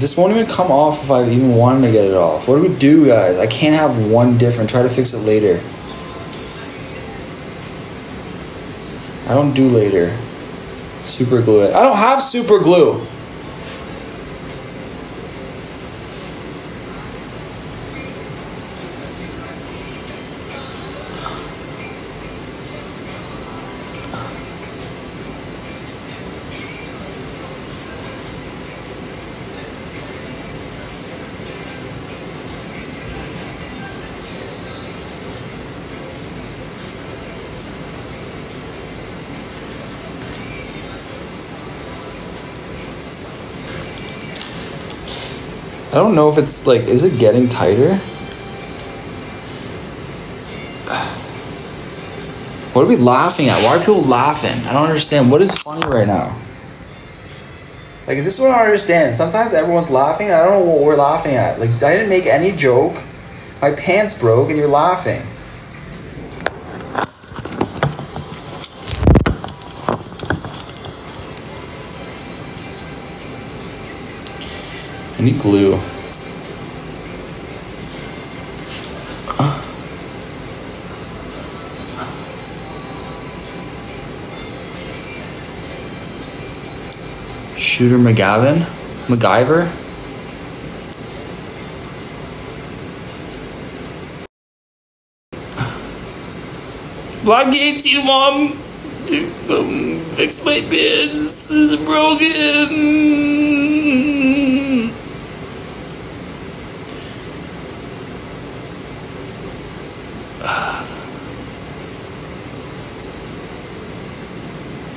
This won't even come off if I even wanted to get it off. What do we do, guys? I can't have one different. Try to fix it later. I don't do later. Super glue it. I don't have super glue. Don't know if it's like, is it getting tighter? What are we laughing at? Why are people laughing? I don't understand. What is funny right now? Like, this is what I don't understand. Sometimes everyone's laughing. I don't know what we're laughing at. Like, I didn't make any joke. My pants broke and you're laughing. I need glue. Shooter McGavin? MacGyver? Block 18, mom! Um, fix my pins. It's broken.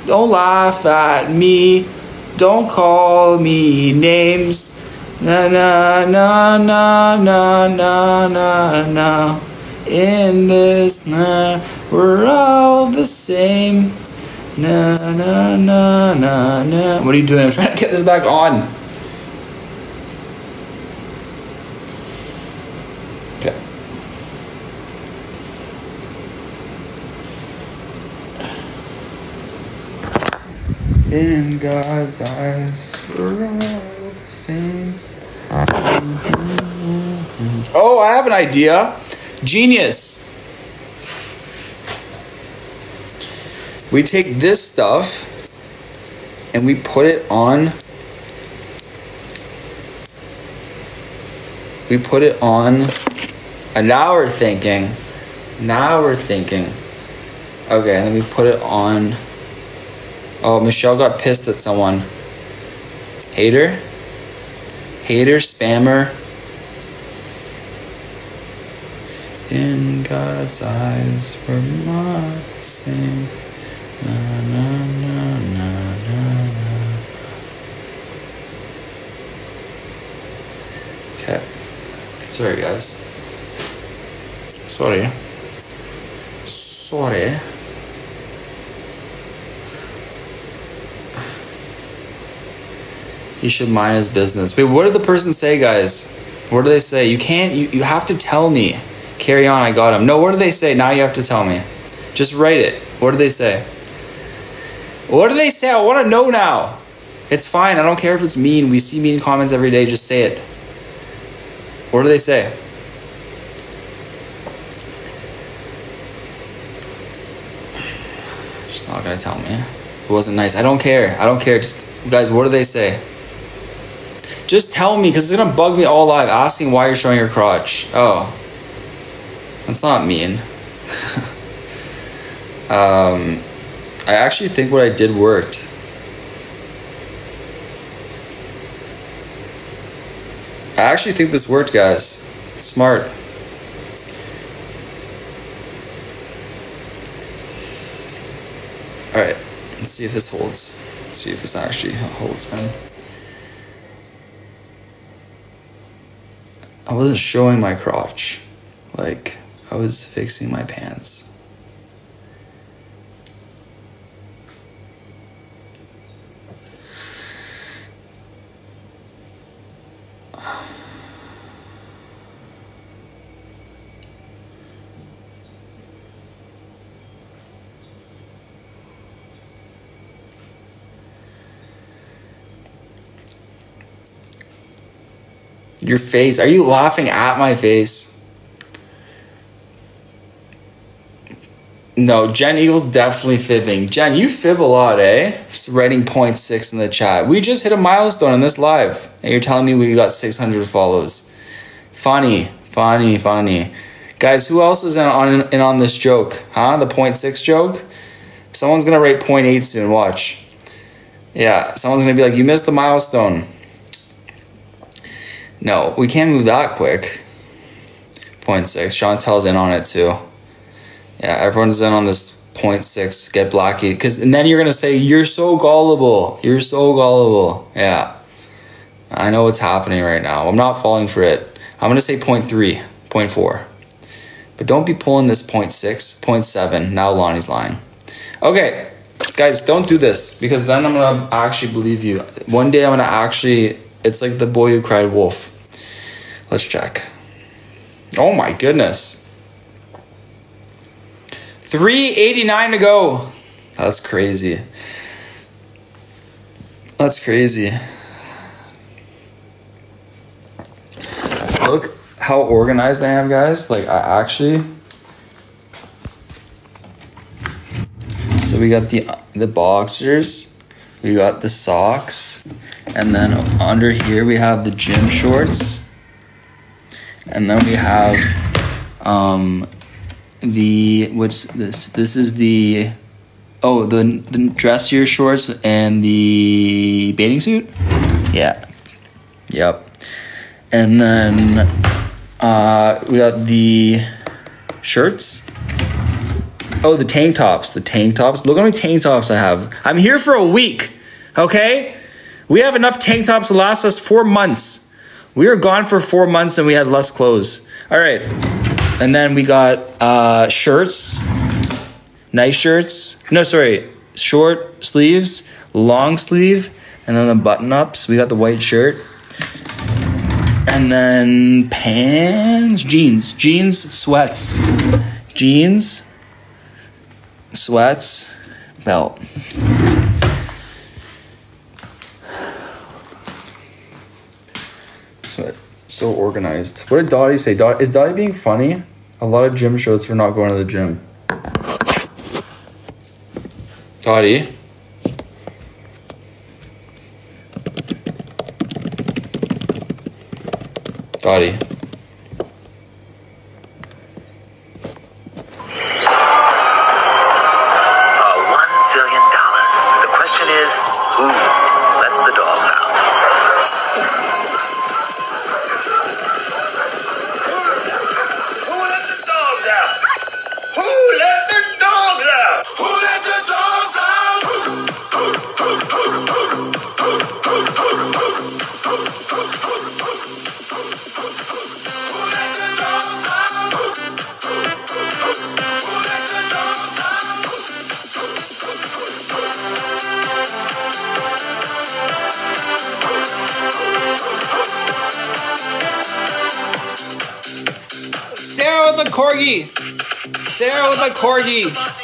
Don't laugh at me. Don't call me names. Na na na na na na na na. In this na, we're all the same. Na na na na na. What are you doing? I'm trying to get this back on. In God's eyes, we're all the same. Oh, I have an idea. Genius. We take this stuff and we put it on. We put it on. And now we're thinking. Now we're thinking. Okay, and then we put it on. Oh, Michelle got pissed at someone. Hater? Hater, spammer. In God's eyes, we're the same. Na, na, na, na, na, na. Okay. Sorry, guys. Sorry. Sorry. He should mind his business. Wait, what did the person say, guys? What do they say? You can't, you, you have to tell me. Carry on, I got him. No, what do they say? Now you have to tell me. Just write it. What do they say? What do they say? I want to know now. It's fine. I don't care if it's mean. We see mean comments every day. Just say it. What do they say? Just not gonna tell me. It wasn't nice. I don't care. I don't care. Just guys, what do they say? Just tell me, because it's gonna bug me all live asking why you're showing your crotch. Oh. That's not mean. um I actually think what I did worked. I actually think this worked, guys. Smart. Alright, let's see if this holds. Let's see if this actually holds, man. I wasn't showing my crotch. Like, I was fixing my pants. Your face. Are you laughing at my face? No, Jen Eagle's definitely fibbing. Jen, you fib a lot, eh? Just writing 0.6 in the chat. We just hit a milestone in this live, and you're telling me we got 600 follows. Funny, funny, funny. Guys, who else is in on, in on this joke? Huh? The 0.6 joke? Someone's gonna write 0.8 soon, watch. Yeah, someone's gonna be like, you missed the milestone. No, we can't move that quick. 0.6. Chantel's in on it too. Yeah, everyone's in on this 0.6 get blocky because and then you're gonna say you're so gullible. You're so gullible. Yeah. I know what's happening right now. I'm not falling for it. I'm gonna say 0.3 0.4 but don't be pulling this 0.6 0.7 now lonnie's lying. Okay guys don't do this because then i'm gonna actually believe you. One day i'm gonna actually it's like the boy who cried wolf let's check oh my goodness 389 to go. That's crazy. That's crazy. Look how organized I am, guys. Like, I actually. So we got the the boxers, we got the socks, and then under here we have the gym shorts, and then we have um, the which this this is the oh the the dressier shorts and the bathing suit? Yeah. Yep. And then uh we got the shirts. Oh the tank tops the tank tops. Look how many tank tops i have. I'm here for a week okay? We have enough tank tops to last us four months we were gone for four months and we had less clothes all right and then we got uh, shirts, nice shirts. No, sorry, short sleeves, long sleeve, and then the button ups. We got the white shirt. And then pants, jeans, jeans, sweats, jeans, sweats, belt. So organized. What did Dottie say? Dot is Dottie being funny? A lot of gym shorts for not going to the gym. Dottie. Dottie.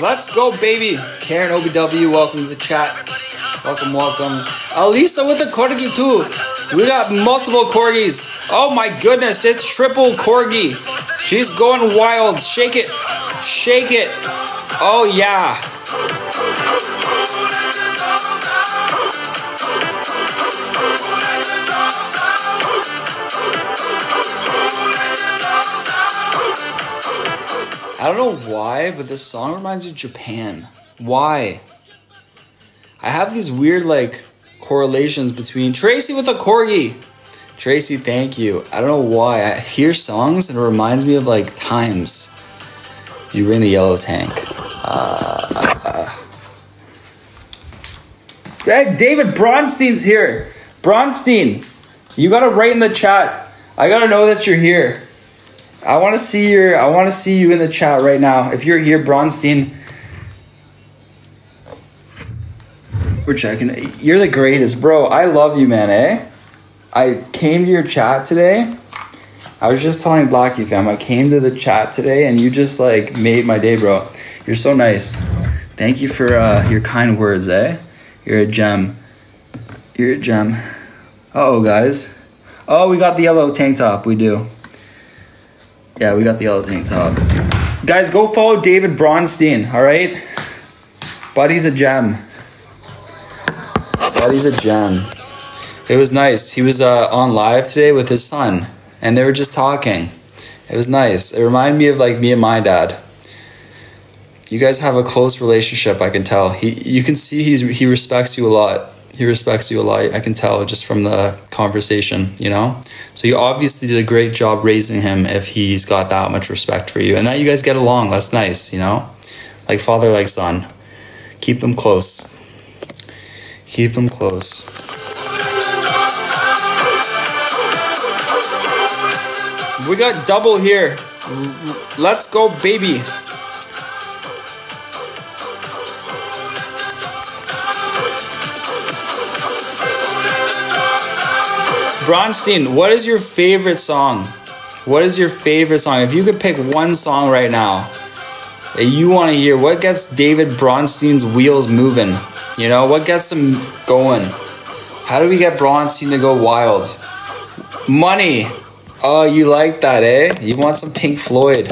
Let's go, baby. Karen OBW, welcome to the chat. Welcome, welcome. Alisa with the corgi too. We got multiple corgis. Oh my goodness, it's triple corgi. She's going wild. Shake it. Shake it. Oh yeah. I don't know why, but this song reminds me of Japan. Why? I have these weird like correlations between Tracy with a corgi. Tracy, thank you. I don't know why. I hear songs and it reminds me of like times. You were in the yellow tank. Uh, Hey, David Bronstein's here. Bronstein, you gotta write in the chat. I gotta know that you're here. I want to see your. I want to see you in the chat right now. If you're here, Bronstein. We're checking. You're the greatest, bro. I love you, man. Eh? I came to your chat today. I was just telling Blackie fam. I came to the chat today, and you just like made my day, bro. You're so nice. Thank you for uh, your kind words, eh? You're a gem. You're a gem. Uh oh, guys. Oh, we got the yellow tank top. We do. Yeah, we got the yellow tank top. Guys, go follow David Bronstein, all right? Buddy's a gem. Buddy's a gem. It was nice. He was uh, on live today with his son, and they were just talking. It was nice. It reminded me of like me and my dad. You guys have a close relationship. I can tell. He, you can see he's he respects you a lot. He respects you a lot. I can tell just from the conversation. You know. So you obviously did a great job raising him if he's got that much respect for you, and that you guys get along. That's nice. You know, like father, like son. Keep them close. Keep them close. We got double here. Let's go, baby. Bronstein, what is your favorite song? What is your favorite song? If you could pick one song right now that you want to hear, what gets David Bronstein's wheels moving? You know, what gets him going? How do we get Bronstein to go wild? Money. Oh, you like that, eh? You want some Pink Floyd?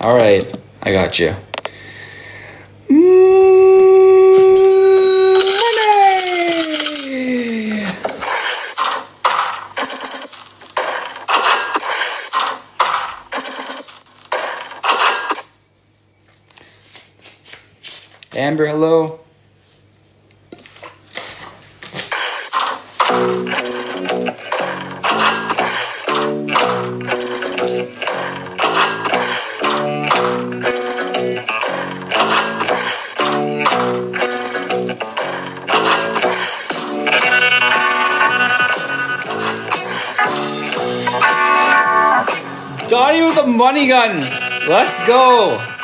All right, I got you. Amber, hello. Donnie with a money gun. Let's go.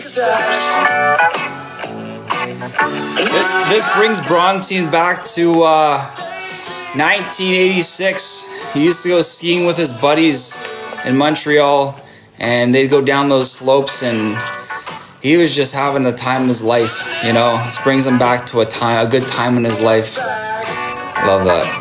This this brings Bronstein back to uh, 1986. He used to go skiing with his buddies in Montreal, and they'd go down those slopes, and he was just having the time of his life. You know, this brings him back to a time, a good time in his life. Love that.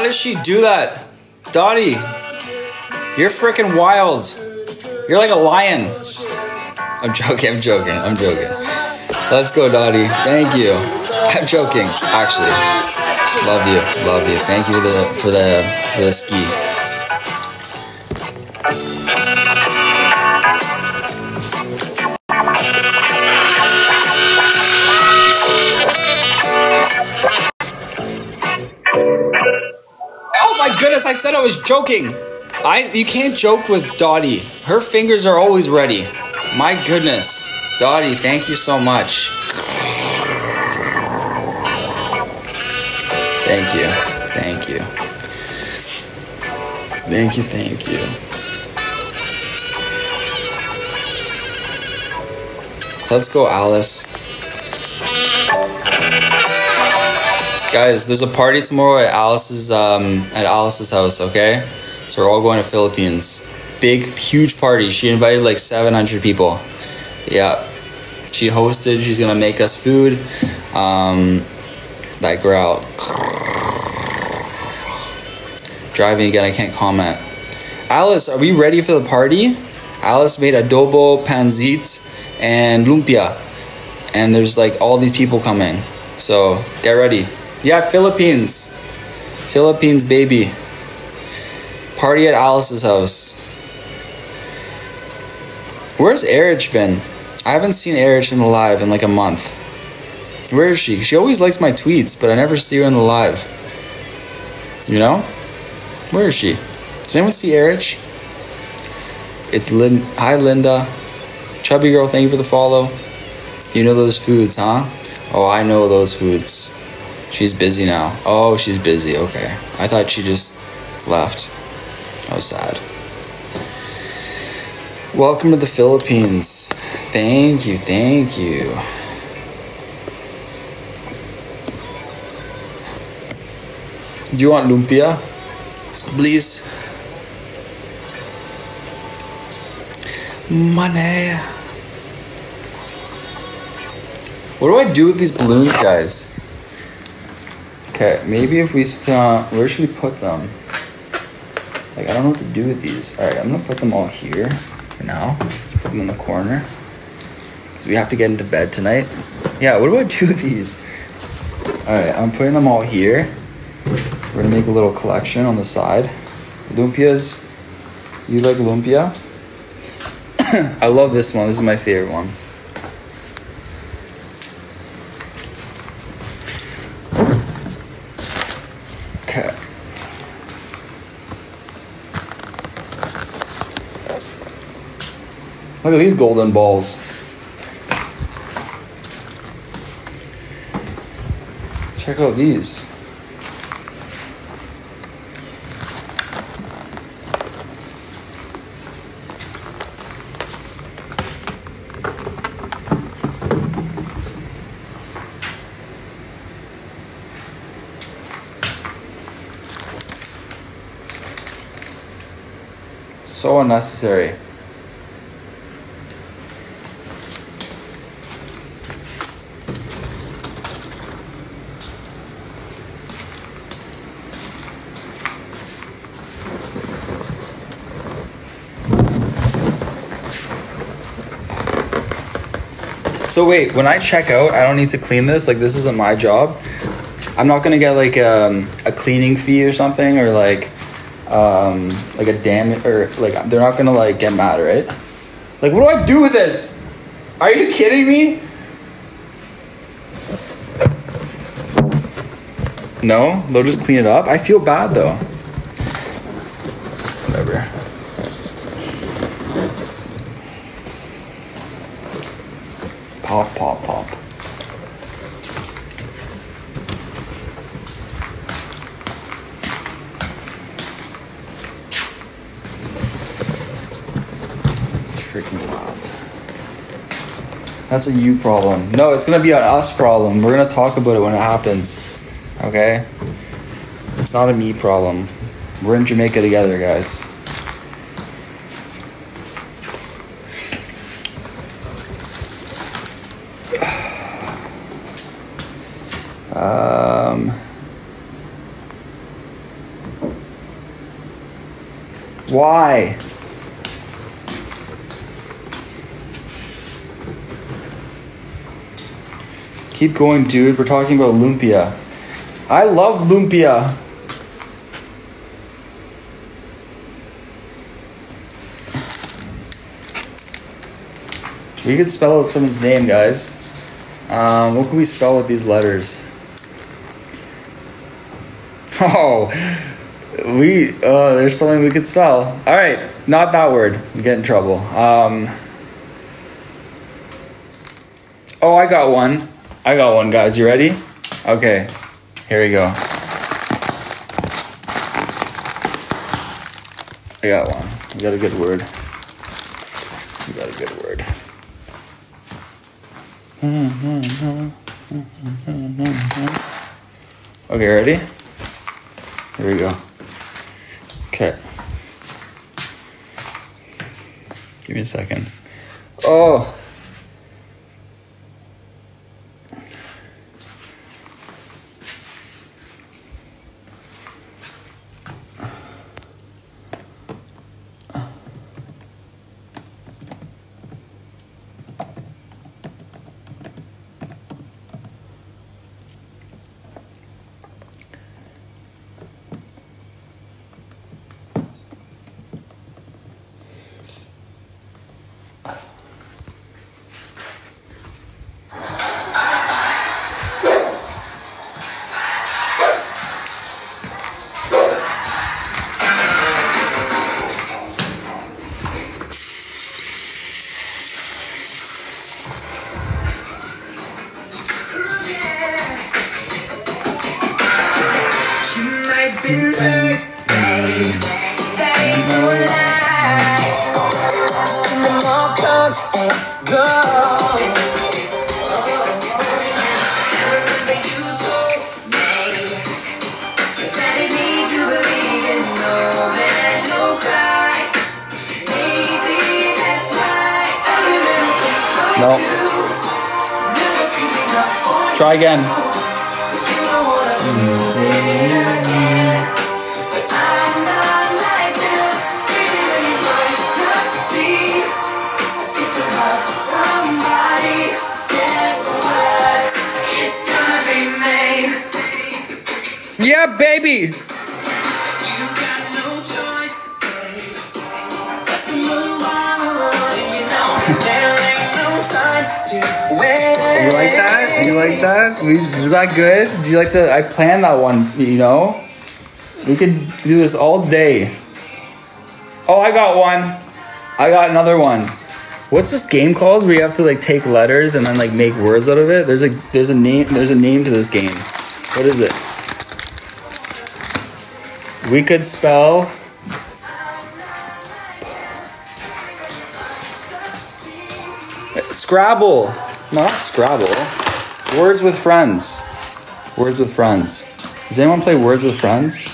How does she do that, Dottie? You're freaking wild. You're like a lion. I'm joking. I'm joking. I'm joking. Let's go, Dottie. Thank you. I'm joking. Actually, love you. Love you. Thank you for the for the for the ski. Goodness! I said I was joking. I you can't joke with Dottie. Her fingers are always ready. My goodness, Dottie. Thank you so much. Thank you. Thank you. Thank you. Thank you. Let's go, Alice. Guys, there's a party tomorrow at Alice's um at Alice's house, okay? So we're all going to Philippines. Big, huge party. She invited like 700 people. Yeah. She hosted. She's gonna make us food. Um, that growl. Driving again. I can't comment. Alice, are we ready for the party? Alice made adobo, pancit, and lumpia, and there's like all these people coming. So get ready. Yeah, Philippines. Philippines, baby. Party at Alice's house. Where's Erich been? I haven't seen Erich in the live in like a month. Where is she? She always likes my tweets, but I never see her in the live. You know? Where is she? Does anyone see Erich? It's Lin. Hi, Linda. Chubby girl, thank you for the follow. You know those foods, huh? Oh, I know those foods. She's busy now. Oh, she's busy. Okay. I thought she just left. Was sad. Welcome to the Philippines. Thank you, thank you. Do you want lumpia? Please. Money. What do I do with these balloons, guys? Okay, maybe if we start, uh, where should we put them? Like, I don't know what to do with these. All right, I'm gonna put them all here for now. Put them in the corner. Because we have to get into bed tonight. Yeah, what do I do with these? All right, I'm putting them all here. We're gonna make a little collection on the side. Lumpias, you like lumpia? I love this one. This is my favorite one. Look at these golden balls. Check out these. So unnecessary. So wait, when I check out, I don't need to clean this. Like this isn't my job. I'm not gonna get like um, a cleaning fee or something, or like um, like a damage, or like they're not gonna like get mad, right? Like, what do I do with this? Are you kidding me? No, they'll just clean it up. I feel bad though. Whatever. Pop, pop, pop. It's freaking loud. That's a you problem. No, it's gonna be an us problem. We're gonna talk about it when it happens. Okay? It's not a me problem. We're in Jamaica together, guys. Um, why? Keep going, dude. We're talking about lumpia. I love lumpia. We could spell out someone's name, guys. Um, what can we spell with these letters? Oh, we uh, there's something we could spell. All right, not that word. Get in trouble. Um, oh, I got one. I got one, guys. You ready? Okay, here we go. I got one. We got a good word. We got a good word. Okay, ready? Here we go. Okay. Give me a second. Oh. Wait. You like that? You like that? Was that good? Do you like the? I planned that one. You know, we could do this all day. Oh, I got one. I got another one. What's this game called? Where you have to like take letters and then like make words out of it. There's a there's a name there's a name to this game. What is it? We could spell. Scrabble. No, not Scrabble. Words with friends. Words with friends. Does anyone play Words with Friends?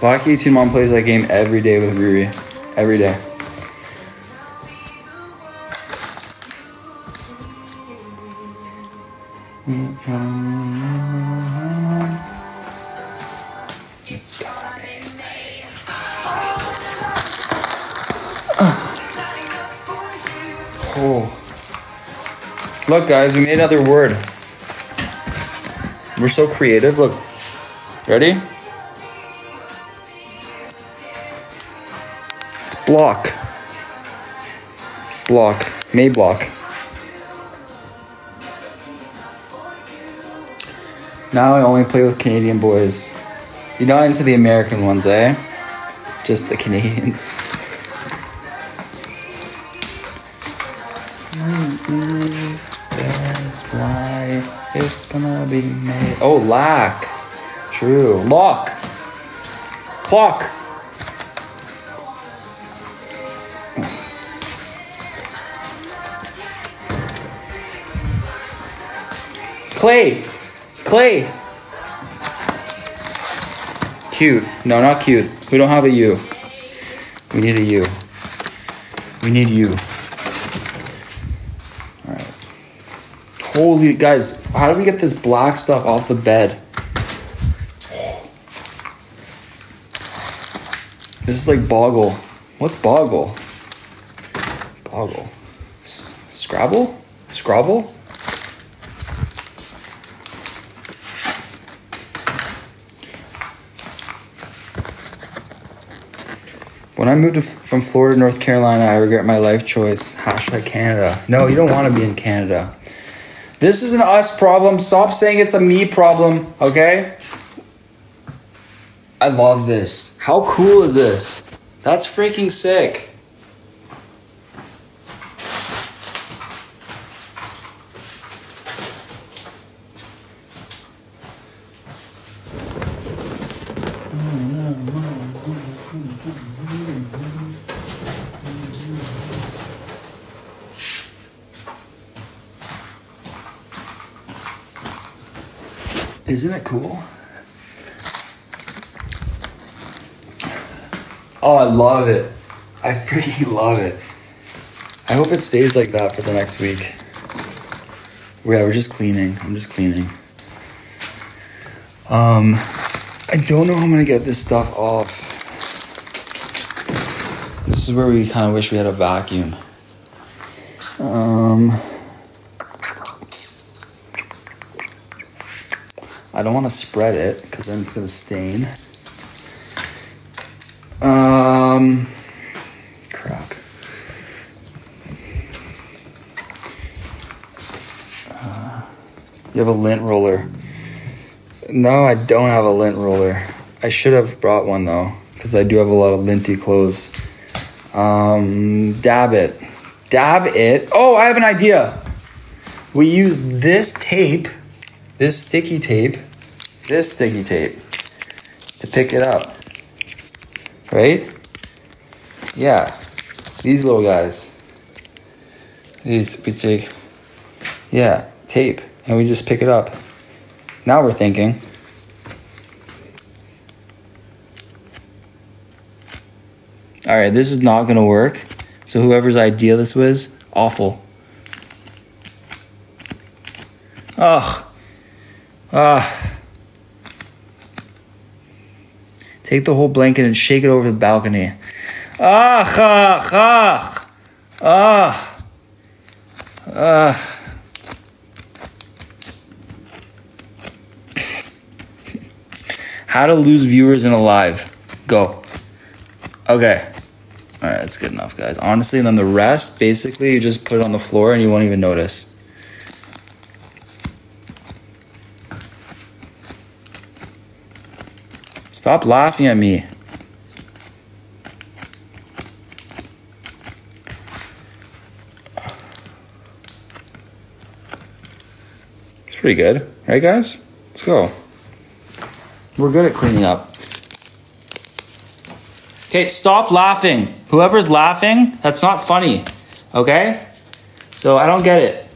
Black 18 Mom plays that game every day with Riri. Every day. Look, guys, we made another word. We're so creative. Look. Ready? It's block. Block. May block. Now I only play with Canadian boys. You're not into the American ones, eh? Just the Canadians. That's it's gonna be made. Oh, lack. True. Lock. Clock. Clay. Clay. Cute. No, not cute. We don't have a U. We need a U. We need you. Holy guys, how do we get this black stuff off the bed? This is like boggle. What's boggle? Boggle. S- Scrabble? Scrabble? When I moved from Florida to North Carolina, I regret my life choice. Hashtag Canada. No, you don't want to be in Canada. This is an us problem. Stop saying it's a me problem, okay? I love this. How cool is this? That's freaking sick. Isn't it cool? Oh, I love it. I freaking love it. I hope it stays like that for the next week. Yeah, we're just cleaning. I'm just cleaning. Um, I don't know how I'm gonna get this stuff off. This is where we kind of wish we had a vacuum. Um, I don't want to spread it because then it's gonna stain. Um, crap. Uh, you have a lint roller. No, I don't have a lint roller. I should have brought one though, because I do have a lot of linty clothes. Um, dab it. dab it. Oh, I have an idea. We use this tape, this sticky tape, this sticky tape to pick it up. Right? Yeah. These little guys. These we take yeah, tape and we just pick it up. Now we're thinking. All right, this is not going to work. So whoever's idea this was, awful. Ugh. Ah. Take the whole blanket and shake it over the balcony. Ah, ah, ah. Ah. Ah. How to lose viewers in a live. Go. Okay. All right, that's good enough, guys. Honestly, and then the rest, basically, you just put it on the floor and you won't even notice. Stop laughing at me. It's pretty good, right, guys? Let's go. We're good at cleaning up. Okay, stop laughing. Whoever's laughing, that's not funny. Okay? So I don't get it.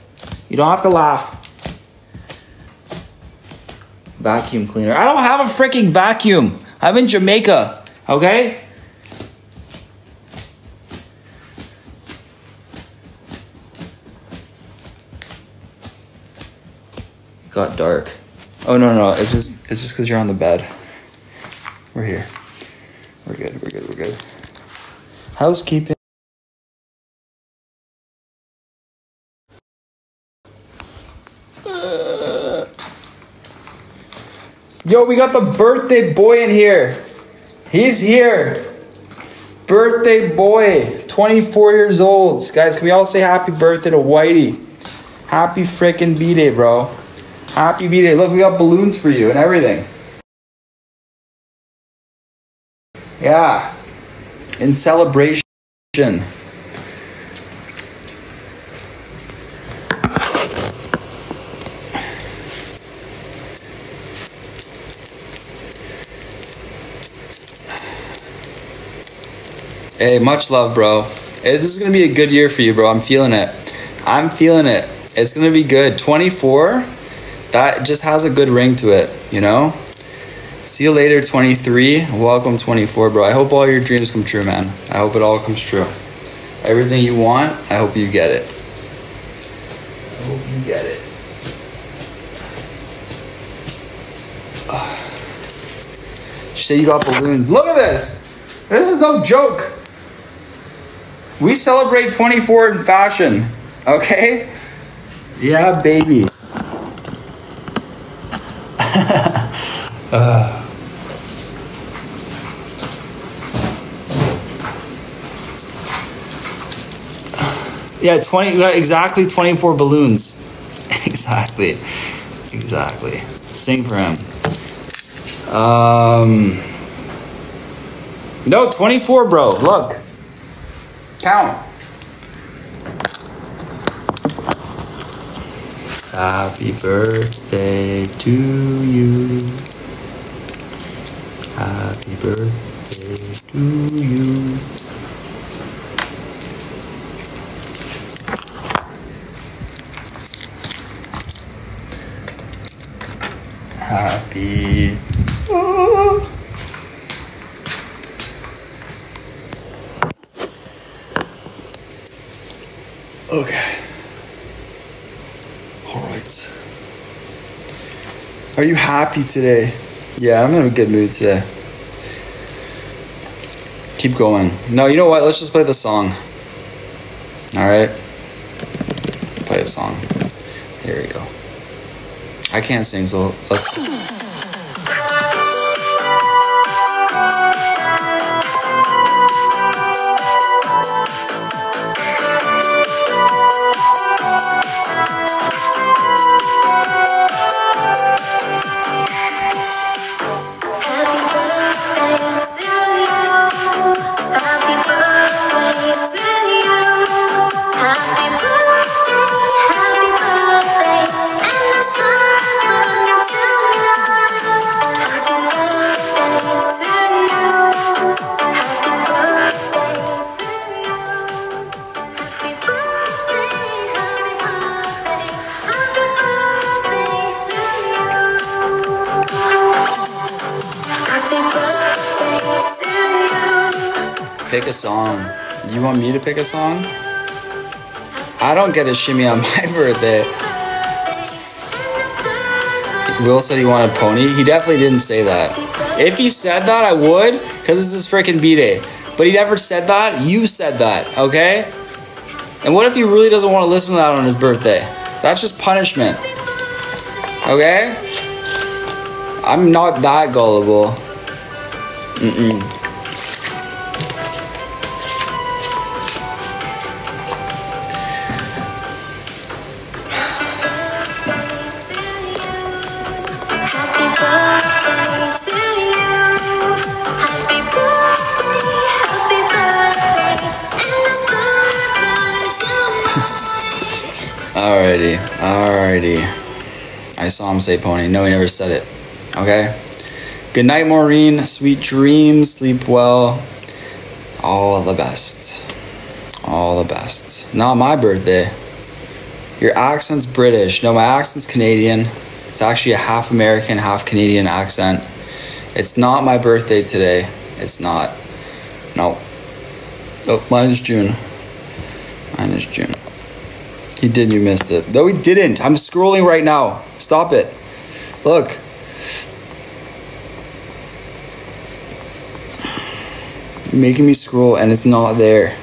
You don't have to laugh. Vacuum cleaner. I don't have a freaking vacuum. I'm in Jamaica. Okay? It got dark. Oh no no, it's just it's just because you're on the bed. We're here. We're good. We're good. We're good. Housekeeping. Yo, we got the birthday boy in here. He's here. Birthday boy, 24 years old. Guys, can we all say happy birthday to Whitey? Happy freaking B day, bro. Happy B day. Look, we got balloons for you and everything. Yeah. In celebration. Hey, much love, bro. Hey, this is gonna be a good year for you, bro. I'm feeling it. I'm feeling it. It's gonna be good. 24, that just has a good ring to it, you know? See you later, 23. Welcome, 24, bro. I hope all your dreams come true, man. I hope it all comes true. Everything you want, I hope you get it. I hope you get it. Shit, you got balloons. Look at this. This is no joke. We celebrate 24 in fashion, okay? Yeah, baby. Uh. Yeah, 20 got exactly 24 balloons. exactly. Exactly. Sing for him. Um No, 24, bro. Look. Count. Happy birthday to you. Happy birthday to you. Happy. Okay. All right. Are you happy today? Yeah, I'm in a good mood today. Keep going. No, you know what? Let's just play the song. All right. Play a song. Here we go. I can't sing, so let's. Pick a song? I don't get a shimmy on my birthday. Will said he wanted pony. He definitely didn't say that. If he said that, I would, because it's his freaking B day. But he never said that. You said that, okay? And what if he really doesn't want to listen to that on his birthday? That's just punishment. Okay? I'm not that gullible. Mm-mm. Alrighty, alrighty. I saw him say pony. No, he never said it. Okay? Good night, Maureen. Sweet dreams. Sleep well. All the best. All the best. Not my birthday. Your accent's British. No, my accent's Canadian. It's actually a half American, half Canadian accent. It's not my birthday today. It's not. No. Oh, mine is June. He did. You missed it. No, he didn't. I'm scrolling right now. Stop it. Look. You're making me scroll and it's not there.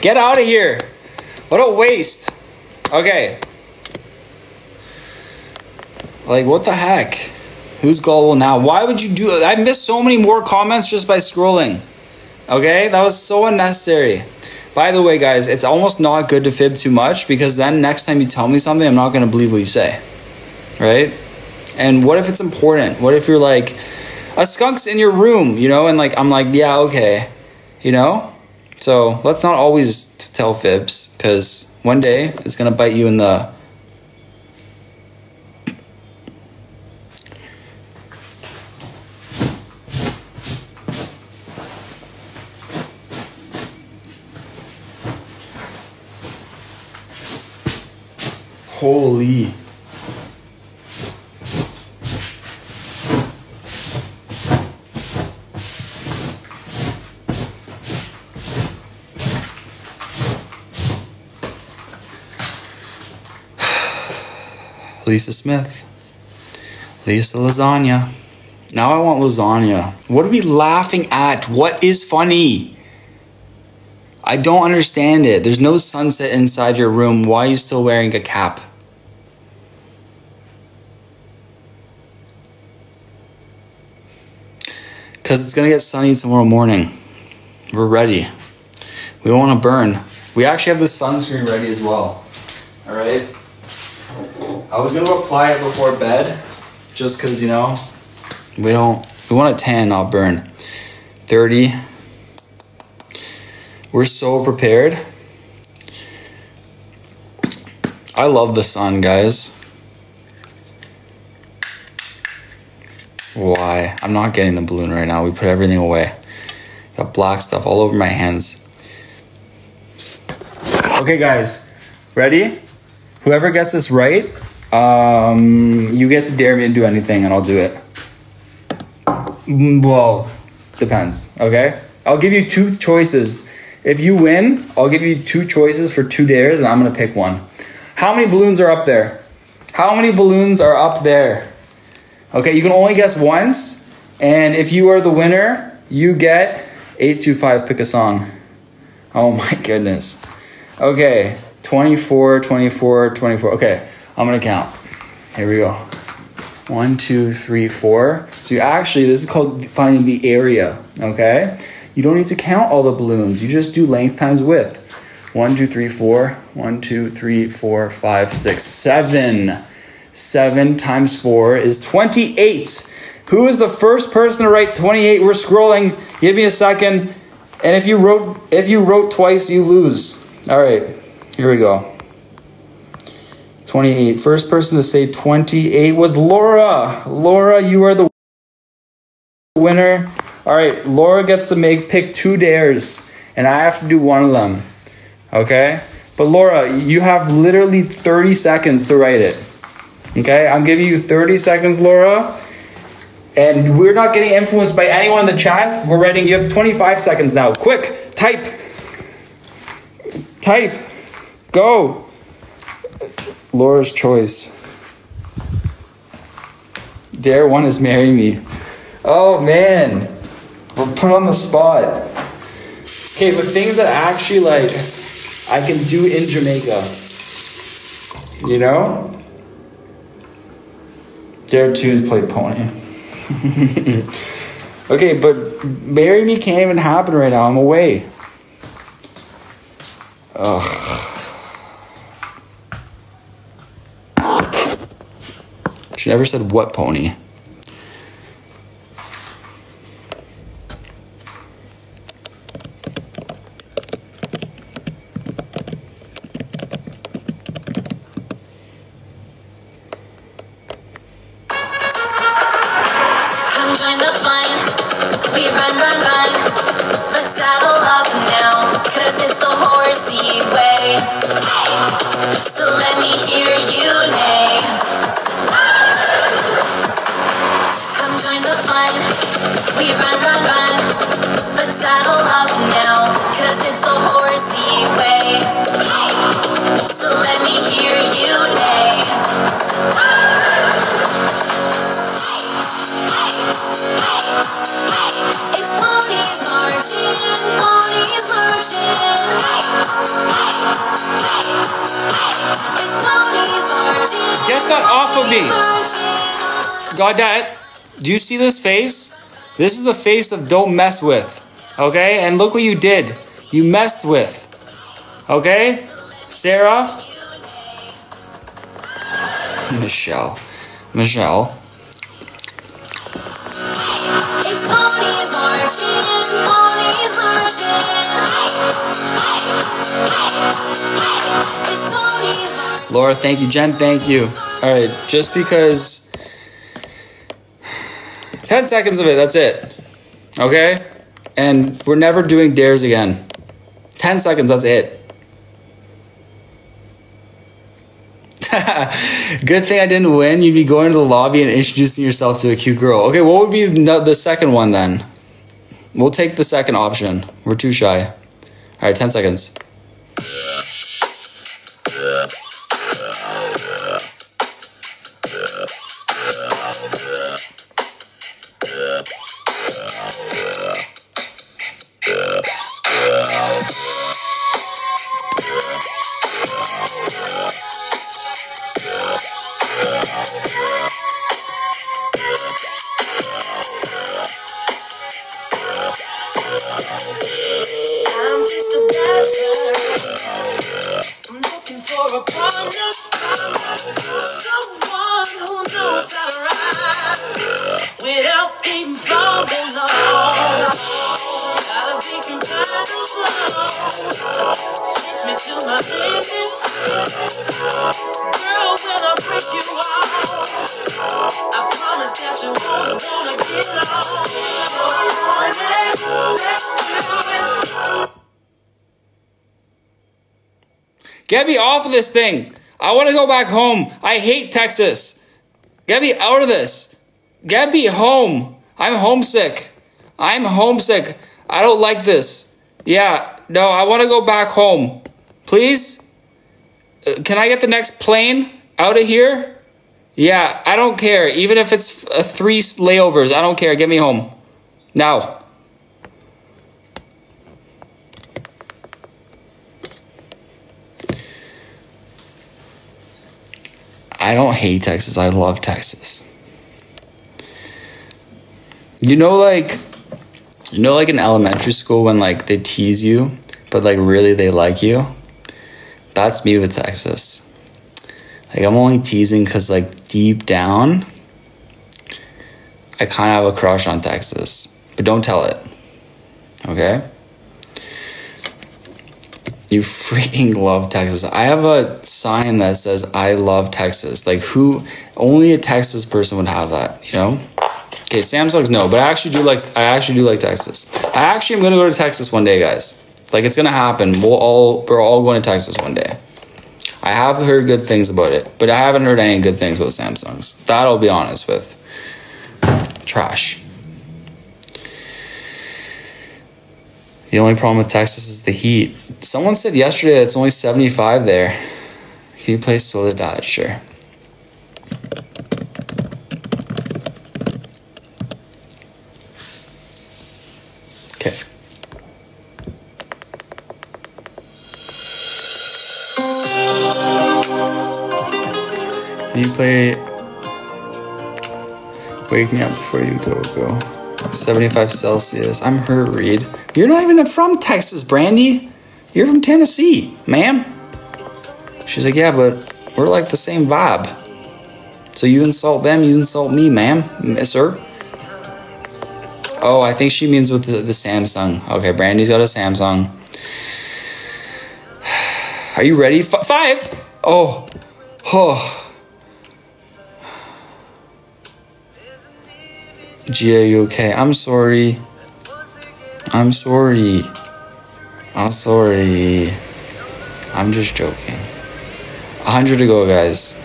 Get out of here. What a waste. Okay. Like, what the heck? Who's gullible now? Why would you do? I missed so many more comments just by scrolling. Okay? That was so unnecessary. By the way, guys, it's almost not good to fib too much because then next time you tell me something, I'm not going to believe what you say. Right? And what if it's important? What if you're like, a skunk's in your room, you know? And like, I'm like, yeah, okay. You know? So let's not always tell fibs because one day it's going to bite you in the Holy. Lisa Smith. Lisa Lasagna. Now I want lasagna. What are we laughing at? What is funny? I don't understand it. There's no sunset inside your room. Why are you still wearing a cap? Because it's going to get sunny tomorrow morning. We're ready. We don't want to burn. We actually have the sunscreen ready as well. All right? I was going to apply it before bed just because, you know, we don't, we want a tan, not burn. 30. We're so prepared. I love the sun, guys. Why? I'm not getting the balloon right now. We put everything away. Got black stuff all over my hands. Okay, guys. Ready? Whoever gets this right, um, you get to dare me to do anything and I'll do it. Mm, Well, depends, okay? I'll give you two choices. If you win, I'll give you two choices for two dares and I'm gonna pick one. How many balloons are up there? How many balloons are up there? Okay, you can only guess once, and if you are the winner, you get 825 pick a song. Oh my goodness. Okay, 24, 24, 24. Okay, I'm gonna count. Here we go. One, two, three, four. So you actually, this is called finding the area, okay? You don't need to count all the balloons. You just do length times width. One, two, three, four. One, two, three, four, five, six, seven. Seven times four is 28. Who is the first person to write 28? We're scrolling. Give me a second. And if you wrote if you wrote twice, you lose. All right. Here we go. 28. First person to say 28 was Laura. Laura, you are the winner. All right, Laura gets to make pick two dares, and I have to do one of them. Okay? But Laura, you have literally 30 seconds to write it. Okay, I'm giving you 30 seconds, Laura. And we're not getting influenced by anyone in the chat. We're writing, you have 25 seconds now. Quick, type. Type. Go. Laura's choice. Dare one is marry me. Oh man. We're put on the spot. Okay, but things that actually like I can do in Jamaica. You know? Dare two is play pony. okay, but marry me can't even happen right now. I'm away. Ugh. She never said what pony. Face? This is the face of don't mess with. Okay? And look what you did. You messed with. Okay? Sarah? Michelle. Michelle. It's ponies marching, ponies marching. It's ponies marching. Laura, thank you. Jen, thank you. Alright, just because 10 seconds of it, that's it. Okay? And we're never doing dares again. 10 seconds, that's it. Good thing I didn't win. You'd be going to the lobby and introducing yourself to a cute girl. Okay, what would be the second one then? We'll take the second option. We're too shy. All right, 10 seconds. Yeah. I'm just a girl. I'm looking for a partner. Someone who knows how to ride without falling off. Gotta be slow. Takes me to my limits. Girl, when I break you off, I promise that you won't wanna get off. Get me off of this thing. I want to go back home. I hate Texas. Get me out of this. Get me home. I'm homesick. I'm homesick. I don't like this. Yeah, no, I want to go back home. Please? Uh, Can I get the next plane out of here? Yeah, I don't care. Even if it's uh, three layovers, I don't care. Get me home. Now. I don't hate Texas. I love Texas. You know, like, you know, like in elementary school when like they tease you, but like really they like you. That's me with Texas. Like I'm only teasing because like deep down, I kind of have a crush on Texas, but don't tell it. Okay. You freaking love Texas. I have a sign that says I love Texas. Like who only a Texas person would have that, you know? Okay, Samsung's no, but I actually do like I actually do like Texas. I actually am gonna go to Texas one day, guys. Like it's gonna happen. We'll all we're all going to Texas one day. I have heard good things about it, but I haven't heard any good things about Samsungs. That I'll be honest with. Trash. The only problem with Texas is the heat. Someone said yesterday that it's only 75 there. Can you play Soledad? Sure. Okay. Can you play Wake Me Up Before You Go Go? 75 Celsius. I'm her Reed. You're not even from Texas, Brandy. You're from Tennessee, ma'am. She's like, yeah, but we're like the same vibe. So you insult them, you insult me, ma'am, sir. Oh, I think she means with the, the Samsung. Okay, Brandy's got a Samsung. Are you ready? F- five. Oh, oh. Okay? I'm sorry. I'm sorry. I'm sorry. I'm just joking. A hundred to go, guys.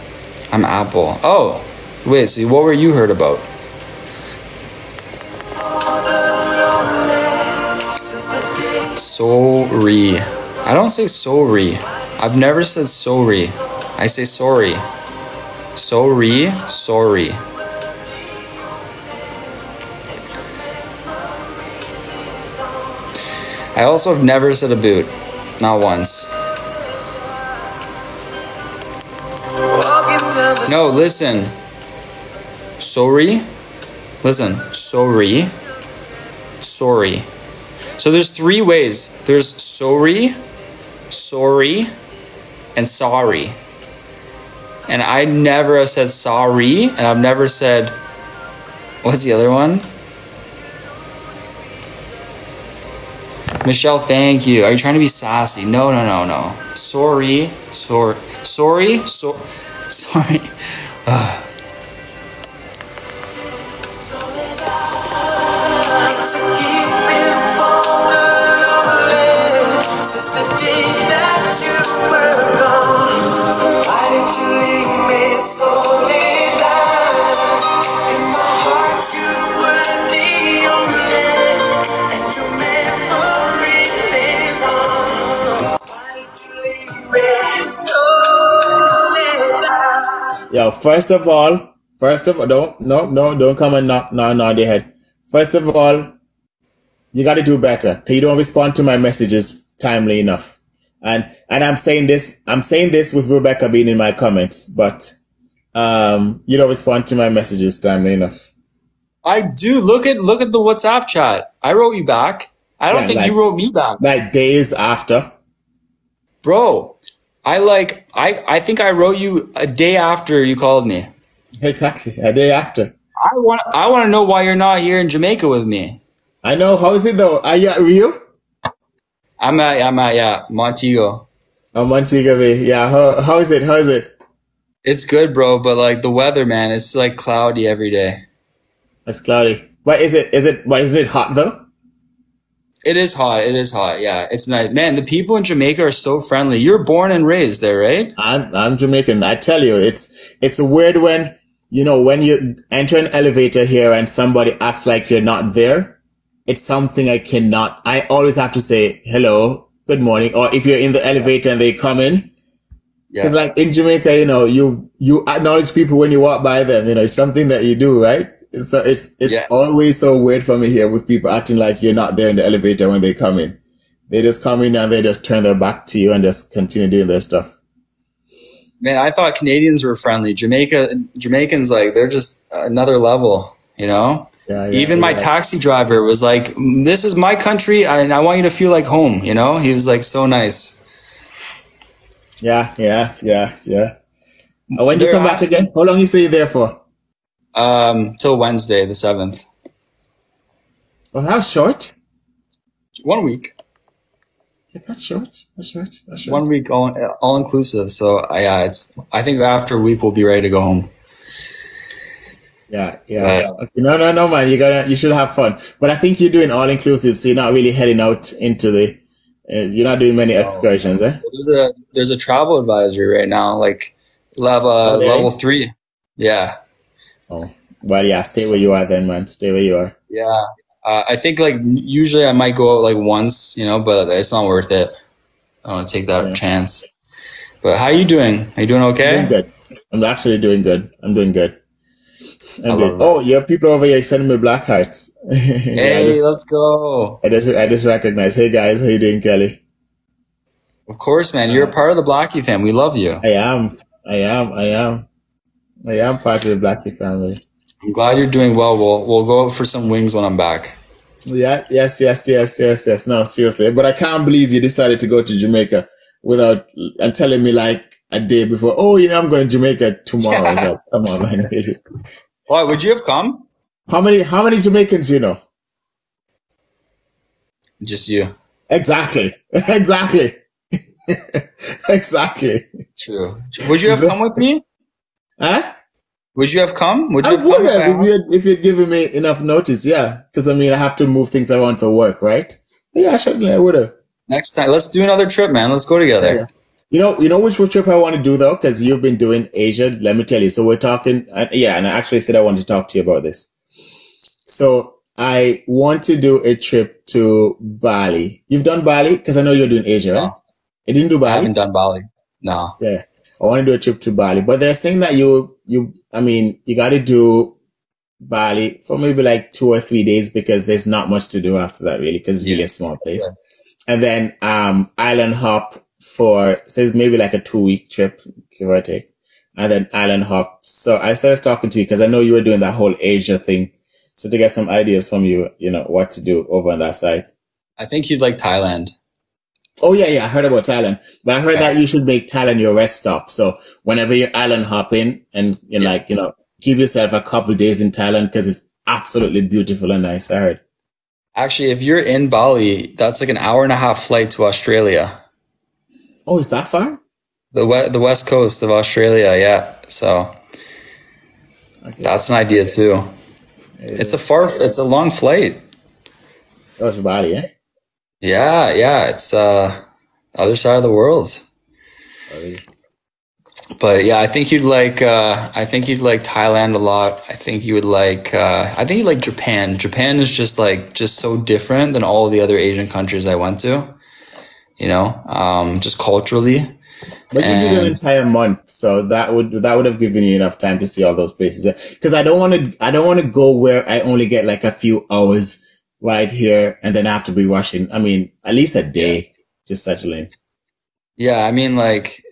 I'm Apple. Oh, wait. So what were you heard about? Sorry. I don't say sorry. I've never said sorry. I say sorry. Sorry. Sorry. I also have never said a boot. Not once. No, listen. Sorry. Listen. Sorry. Sorry. So there's three ways. There's sorry, sorry, and sorry. And I never have said sorry, and I've never said what's the other one? Michelle, thank you. Are you trying to be sassy? No, no, no, no. Sorry, sorry, sorry, so, sorry. First of all, first of all, don't no no don't come and knock no no the head. First of all, you got to do better. you don't respond to my messages timely enough. And and I'm saying this, I'm saying this with Rebecca being in my comments, but um, you don't respond to my messages timely enough. I do. Look at look at the WhatsApp chat. I wrote you back. I don't Yeah, think like- you wrote me back. Like days after. Bro, I like I I think I wrote you a day after you called me. Exactly. A day after. I want I want to know why you're not here in Jamaica with me. I know. How is it though? Are you at Riu? I'm at I'm at yeah, Montego. Oh, Montego Bay. Yeah. How, how is it? How is it? It's good, bro, but like the weather, man, it's like cloudy every day. It's cloudy. But is it, is it, but isn't it hot though? It is hot. It is hot. Yeah, it's nice. Man, the people in Jamaica are so friendly. You're born and raised there, right? I'm, I'm Jamaican. I tell you, it's, it's weird when, you know, when you enter an elevator here and somebody acts like you're not there. It's something I cannot, I always have to say hello, good morning. Or if you're in the elevator and they come in, Yeah. Because like in Jamaica, you know, you, you acknowledge people when you walk by them, you know, it's something that you do, right? So it's, it's Yeah. always so weird for me here with people acting like you're not there in the elevator when they come in. They just come in and they just turn their back to you and just continue doing their stuff. Man, I thought Canadians were friendly. Jamaica Jamaicans like they're just another level, you know? Yeah, yeah, Even my taxi driver was like, "This is my country and I want you to feel like home," you know? He was like so nice. Yeah, yeah, yeah, yeah. And when do you come back again? How long you stay there for? Um till Wednesday the 7th. Well, how short? One week. Yeah, that's short. That's short. That's short. One week all all inclusive. So uh, yeah, it's I think after a week we'll be ready to go home. Yeah, yeah. Right. Okay, no, no, no, man. You gotta, you should have fun. But I think you're doing all inclusive, so you're not really heading out into the, Uh, You're not doing many excursions, eh? There's a there's a travel advisory right now, like level Oh, level is? three. Yeah, Oh, well, yeah. Stay where you are, then, man. Stay where you are. yeah. Uh, I think like usually I might go out like once, you know, but it's not worth it. I don't want to take that Yeah. chance. But how are you doing? Are you doing Doing okay? good. I'm actually doing good. I'm doing good. I'm doing. Oh, you have people over here sending me black hearts. Yeah, Hey, just, let's go. I just, I just recognize. Hey guys, how you doing, Kelly? Of course, man. You're a part of the Blackie fam. We love you. I am. I am. I am. I am part of the Blackie family. I'm glad you're doing well. We'll we'll go out for some wings when I'm back. Yeah. Yes. Yes. Yes. Yes. Yes. No, seriously. But I can't believe you decided to go to Jamaica without and telling me like a day before. Oh, you know, I'm going to Jamaica tomorrow. Was like, Come on, man. Why would you have come? How many? How many Jamaicans you know? Just you. Exactly. Exactly. exactly. True. Would you have come with me? Huh? Would you have come? Would you I have come if have if you had, if you'd given me enough notice, yeah. Because I mean, I have to move things around for work, right? Yeah, certainly I would have. Next time, let's do another trip, man. Let's go together. You know, you know which trip I want to do though, because you've been doing Asia. Let me tell you. So we're talking, uh, yeah, and I actually said I wanted to talk to you about this. So I want to do a trip to Bali. You've done Bali because I know you're doing Asia, right? No. You didn't do Bali. I haven't done Bali. No. Yeah. I want to do a trip to Bali, but they're saying that you, you, I mean, you got to do Bali for maybe like two or three days because there's not much to do after that really because it's really Yeah. a small place. And then, um, island hop for, so it's maybe like a two week trip, give or take. And then island hop. So I started talking to you because I know you were doing that whole Asia thing. So to get some ideas from you, you know, what to do over on that side. I think you'd like Thailand. Oh yeah, yeah, I heard about Thailand, but I heard that you should make Thailand your rest stop. So whenever you're island hopping and you're like, you know, give yourself a couple days in Thailand because it's absolutely beautiful and nice. I heard. Actually, if you're in Bali, that's like an hour and a half flight to Australia. Oh, is that far? The we- the west coast of Australia, yeah. So Okay. that's an idea too. It's a far, it's a long flight. Oh, to Bali, eh? Yeah, yeah. It's uh, other side of the world. But yeah, I think you'd like. Uh, I think you'd like Thailand a lot. I think you would like. Uh, I think you like Japan. Japan is just like just so different than all the other Asian countries I went to. You know, um, just culturally. But you did an entire month, so that would that would have given you enough time to see all those places. Because I don't want to, I don't want to go where I only get like a few hours right here, and then I have to be rushing. I mean, at least a day just settling. Yeah, I mean, like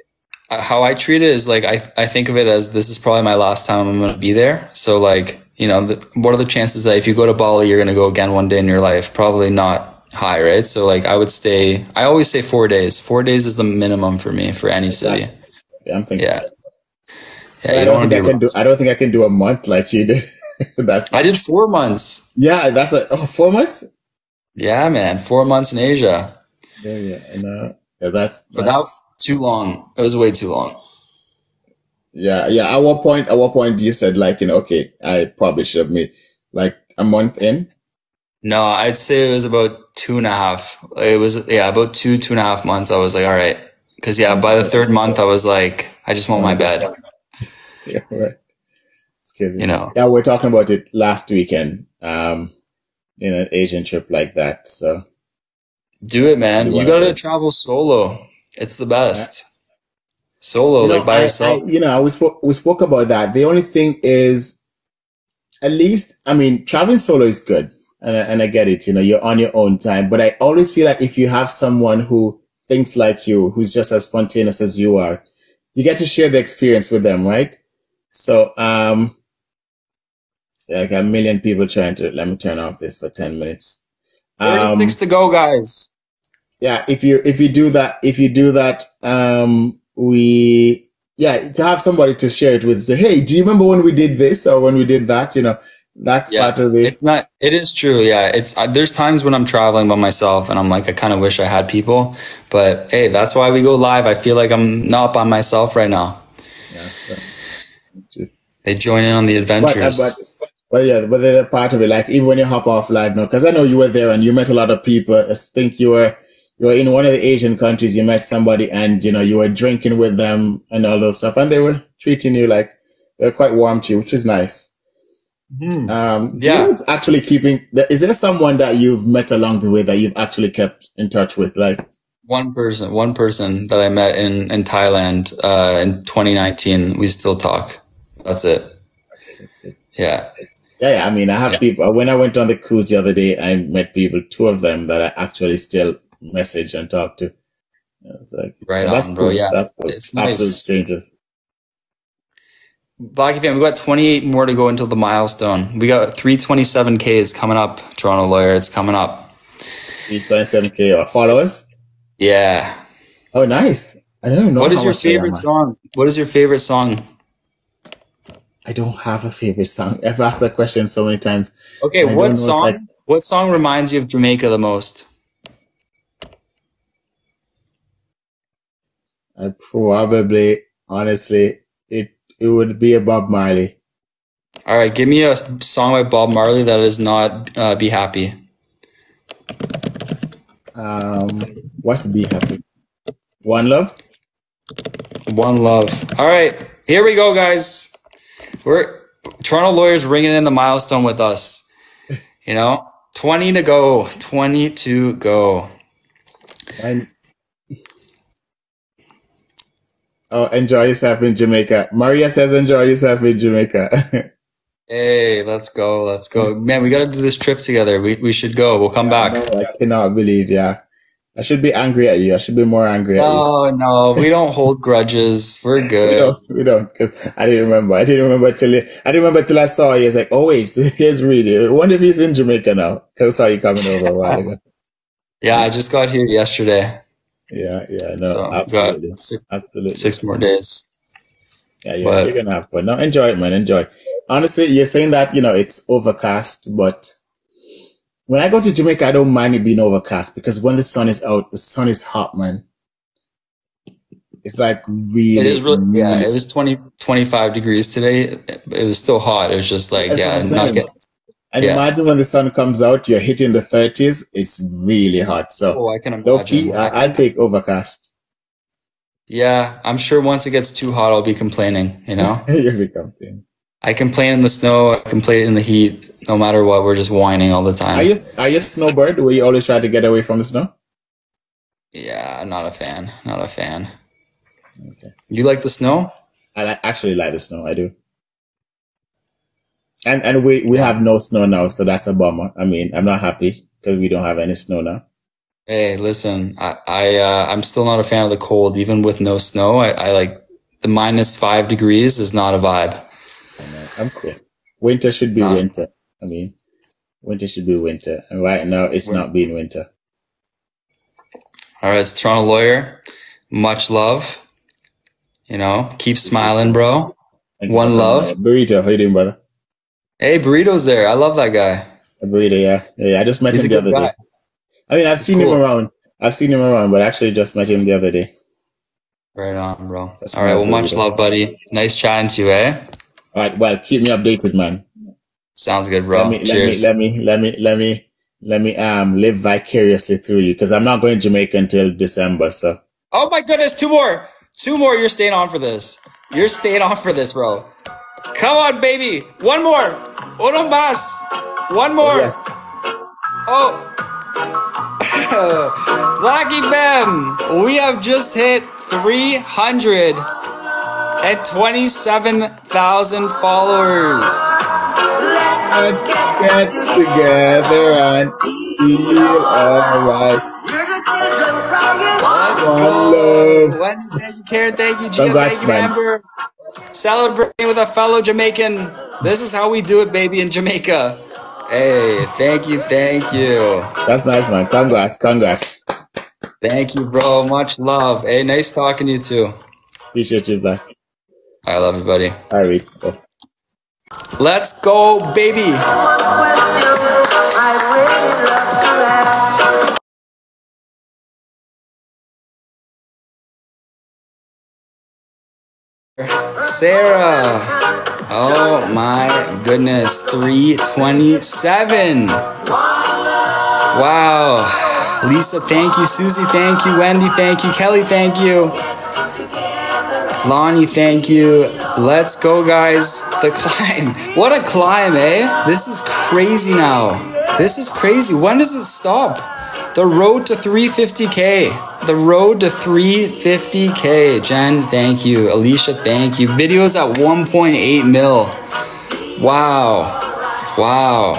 uh, how I treat it is like I I think of it as this is probably my last time I'm gonna be there. So like you know, the, what are the chances that if you go to Bali, you're gonna go again one day in your life? Probably not high, right? So like I would stay. I always say four days. Four days is the minimum for me for any city. Yeah, I'm thinking. Yeah. Yeah, I don't don't think I can do. I don't think I can do a month like you did. that's I did four months. yeah. That's a oh, four months. Yeah, man, four months in Asia, Yeah, yeah, and uh, yeah, that's, but that that's was too long. It was way too long. yeah, yeah. At what point? At what point you said like, you know, okay, I probably should have made like a month in. No, I'd say it was about two and a half. It was yeah, about two two and a half months. I was like, all right, because yeah, by the third month, I was like, I just want my bed. Yeah, right. You know. Yeah, we we're talking about it last weekend. Um, in an Asian trip like that. So Do it, man. You gotta travel solo. It's the best. Solo, You know, like by I- yourself. I- you know, we spoke we spoke about that. The only thing is, at least, I mean, traveling solo is good, and I, and I get it. You know, you're on your own time. But I always feel like if you have someone who thinks like you, who's just as spontaneous as you are, you get to share the experience with them, right? So, um, like a million people trying to let me turn off this for ten minutes. Um, Thirty-six to go, guys. yeah if you if you do that if you do that um we yeah to have somebody to share it with say hey do you remember when we did this or when we did that you know that Yeah, part of it it's not. It is true. Yeah, it's. Uh, there's times when I'm traveling by myself, and I'm like, I kind of wish I had people. But hey, that's why we go live. I feel like I'm not by myself right now. yeah, so- They join in on the but, uh, adventures. but but yeah but they're part of it like even when you hop off live now because i know you were there and you met a lot of people i think you were you're in one of the Asian countries, you met somebody and, you know, you were drinking with them and all those stuff and they were treating you like they're quite warm to you, which is nice. Um, Yeah. actually keeping, is there someone that you've met along the way that you've actually kept in touch with? Like, One person, one person that I met in in Thailand uh, in 2019. We still talk. That's it. Yeah. Yeah, yeah, I mean, I have people, when I went on the cruise the other day, I met people, two of them that I actually still message and talk to. It's like, Right that's on, bro. Yeah. That's cool. It's Absolute nice. strangers. Blackie fam, we got 28 more to go until the milestone. We got 327 Ks coming up. Toronto lawyer, it's coming up. 327k uh, followers. Yeah. Oh, nice. I don't know. What is your much I am, favorite song? What is your favorite song? I don't have a favorite song. I've asked that question so many times. Okay, I don't know what song? I- What song reminds you of Jamaica the most? I probably, honestly, it it would be a Bob Marley. All right, give me a song by Bob Marley that is not uh, "Be Happy." Um, what's Be Happy? One Love? One Love. All right, here we go, guys. We're Toronto lawyers ringing in the milestone with us. You know, twenty to go. Twenty to go. And oh, enjoy yourself in Jamaica. Maria says enjoy yourself in Jamaica. Hey, let's go. Let's go, man. We got to do this trip together. We we should go. We'll come back. I cannot believe, yeah. I should be angry at you. I should be more angry at you. Oh no, we don't hold grudges. We're good. We don't, we don't, I didn't remember. I didn't remember till I didn't remember till I saw you. It's like, oh wait, here's Reedy. I wonder if he's in Jamaica now. Cause I saw you coming over a while ago. Yeah, I just got here yesterday, Yeah, yeah, no, so absolutely, six, absolutely. six more days. Yeah, you're, but- you're gonna have fun. No, enjoy it, man. Enjoy. Honestly, you're saying that you know it's overcast, but when I go to Jamaica, I don't mind it being overcast because when the sun is out, the sun is hot, man. It's like really. It is really, yeah. It was 20, 25 degrees today. It, was still hot. It was just like, That's yeah, not getting. And yeah. imagine when the sun comes out, you're hitting the 30s. It's really hot. So, Oh, I can imagine. I, I'll take overcast. Yeah, I'm sure once it gets too hot, I'll be complaining. You know, You'll be complaining. I can play in the snow. I complain in the heat. No matter what, we're just whining all the time. Are you are you a snowbird? Where you always try to get away from the snow? yeah, I'm not a fan. Not a fan. Okay. You like the snow? I like, actually like the snow. I do. And and we we have no snow now, so that's a bummer. I mean, I'm not happy because we don't have any snow now. Hey, listen, I, I uh, I'm still not a fan of the cold, even with no snow. I, I like the minus five degrees is not a vibe. I'm cool. Winter should be Nah. winter. I mean, winter should be winter, and right now it's not being winter. All right, it's Toronto lawyer. Much love. You know, keep smiling, bro. And- One love. burrito. How you doing, brother? Hey, burrito's there. I love that guy. A burrito, yeah, yeah. I just met He's him the other guy. day. I mean, I've seen cool. him around. I've seen him around, but I actually just met him the other day. Right on, bro. That's All right, well, much love, buddy. Nice chatting to you, eh? All right, well, keep me updated, man. Sounds good, bro. let me, Cheers. Let me, let me, let me, let me, um, live vicariously through you because I'm not going to Jamaica until December. So Oh my goodness, two more. Two more. You're staying on for this. You're staying on for this, bro. Come on, baby. One more. Uno más. One more. yes, Oh. Blackie Fam, we have just hit 327,000 followers. let's get together and feel alright. Let's One go. love. Wendy, thank you, Karen. Thank you, Gia. Thank you. Amber. Celebrating with a fellow Jamaican. This is how we do it, baby, in Jamaica. Hey, thank you, thank you. That's nice, man. Congrats, congrats. Thank you, bro. Much love. Hey, nice talking to you too. Appreciate you, Black. I love you, buddy. All right. Oh. Let's go, baby. Sarah. Oh my goodness. 327. Wow. Lisa, thank you. Susie, thank you. Wendy, thank you. Kelly, thank you. Lonnie, thank you. Let's go, guys. The climb. What a climb, eh? This is crazy now. This is crazy. When does it stop? The road to 350k. The road to 350k. Jen, thank you. Alicia, thank you. Videos at 1.8 mil. Wow. Wow.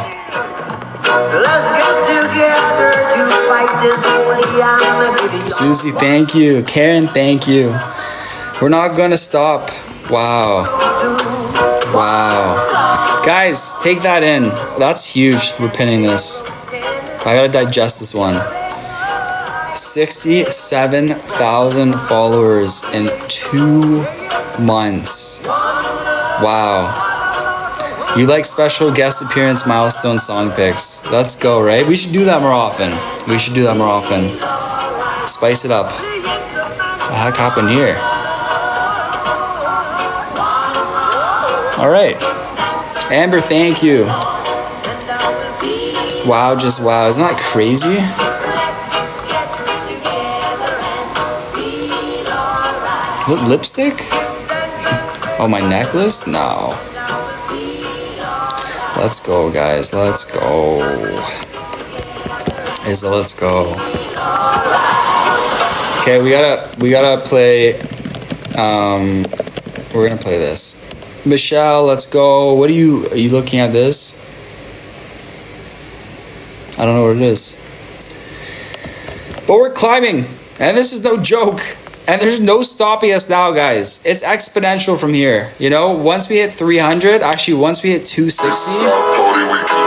Let's get together to fight this Susie, thank you. Karen, thank you. We're not gonna stop. Wow. Wow. Guys, take that in. That's huge. We're pinning this. I gotta digest this one. 67,000 followers in two months. Wow. You like special guest appearance milestone song picks. Let's go, right? We should do that more often. We should do that more often. Spice it up. What the heck happened here? All right. Amber, thank you. Wow, just wow. Isn't that crazy? Lip- lipstick? Oh, my necklace? No. Let's go, guys. Let's go. Isa, let's go. Okay, we gotta we gotta play. Um, we're gonna play this. Michelle, let's go. What are you? Are you looking at this? I don't know what it is. But we're climbing, and this is no joke. And there's no stopping us now, guys. It's exponential from here. You know, once we hit 300, actually, once we hit 260,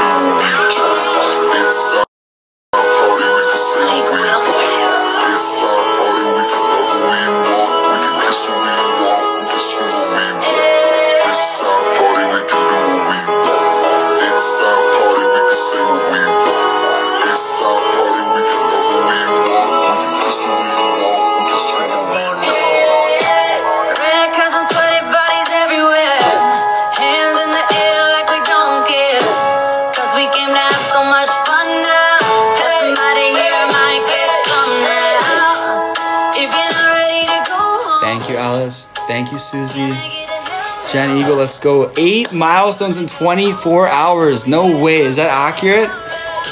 go. Eight milestones in 24 hours. No way. Is that accurate?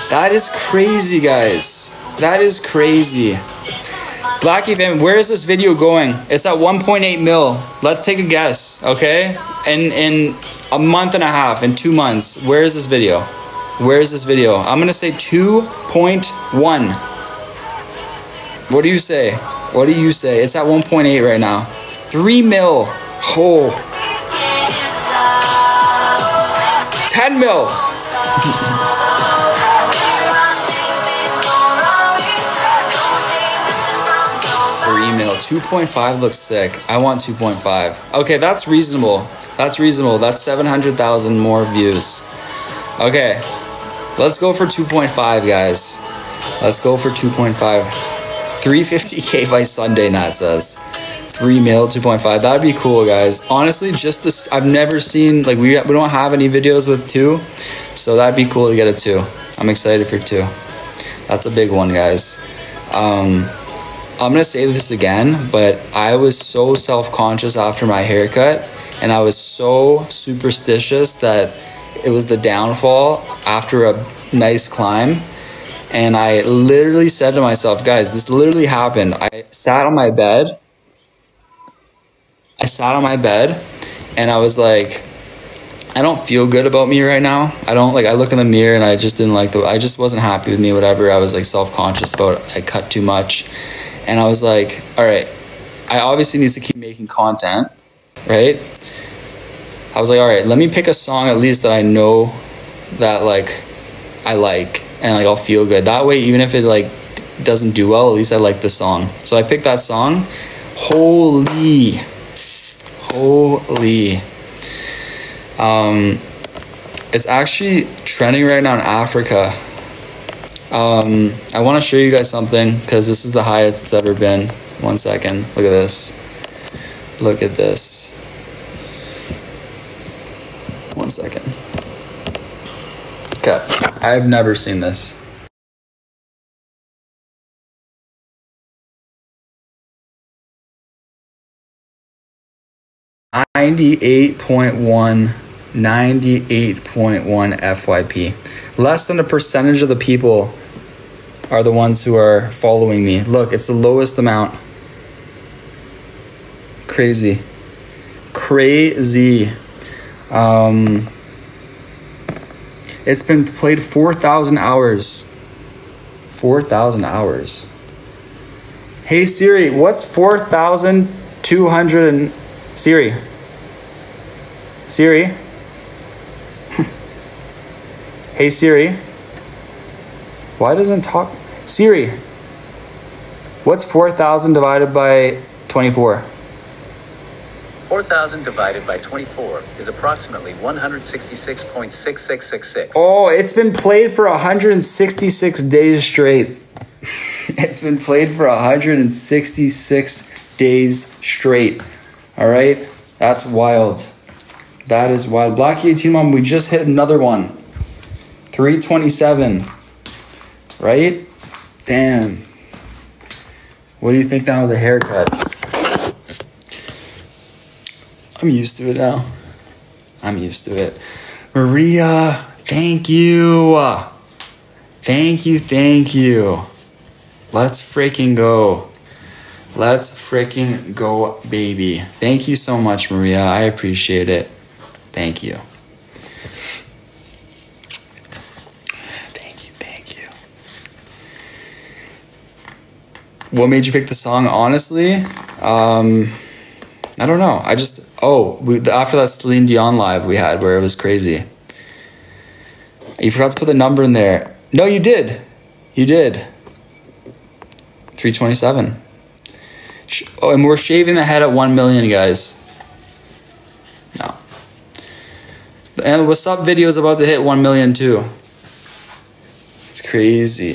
That is crazy, guys. That is crazy. Blackie Fam, where is this video going? It's at 1.8 mil. Let's take a guess, okay? In in a month and a half, in two months, where is this video? Where is this video? I'm gonna say 2.1. What do you say? What do you say? It's at 1.8 right now. Three mil. Oh. 10 mil. Mil. 2.5 looks sick. I want 2.5. Okay, that's reasonable. That's reasonable. That's 700,000 more views. Okay, let's go for 2.5, guys. Let's go for 2.5. 350k by Sunday, Nat says. 3 mil, 2.5. That'd be cool, guys. Honestly, just to, I've never seen, like, we, we don't have any videos with 2, so that'd be cool to get a 2. I'm excited for 2. That's a big one, guys. Um, I'm gonna say this again, but I was so self conscious after my haircut, and I was so superstitious that it was the downfall after a nice climb. And I literally said to myself, guys, this literally happened. I sat on my bed. I sat on my bed, and I was like, I don't feel good about me right now. I don't like I look in the mirror and I just didn't like the I just wasn't happy with me, whatever. I was like self conscious about I cut too much. And I was like, all right, I obviously need to keep making content, right? I was like, all right, let me pick a song at least that I know that like I like and like I'll feel good. That way, even if it like doesn't do well, at least I like the song. So I picked that song. Holy, holy. Um, it's actually trending right now in Africa. Um, I want to show you guys something because this is the highest it's ever been. One second. Look at this. Look at this. One second. Okay. I've never seen this. 98.1 98.1 FYP. Less than a percentage of the people are the ones who are following me. Look, it's the lowest amount. Crazy. Crazy. Um, it's been played 4,000 hours. 4,000 hours. Hey Siri, what's 4,200 and Siri? Siri? hey Siri? Why doesn't talk? Siri, what's 4,000 divided by 24? 4,000 divided by 24 is approximately 166.6666. Oh, it's been played for 166 days straight. it's been played for 166 days straight. All right? That's wild. That is wild. Black EAT Mom, we just hit another one. 327. Right? Damn. What do you think now of the haircut? I'm used to it now. I'm used to it. Maria, thank you. Thank you, thank you. Let's freaking go. Let's freaking go, baby. Thank you so much, Maria. I appreciate it. Thank you. Thank you, thank you. What made you pick the song? Honestly, um, I don't know. I just oh, we, after that Celine Dion live we had where it was crazy. You forgot to put the number in there. No, you did. You did. 327. Oh, and we're shaving the head at 1 million, guys. No. And what's up video is about to hit 1 million too. It's crazy.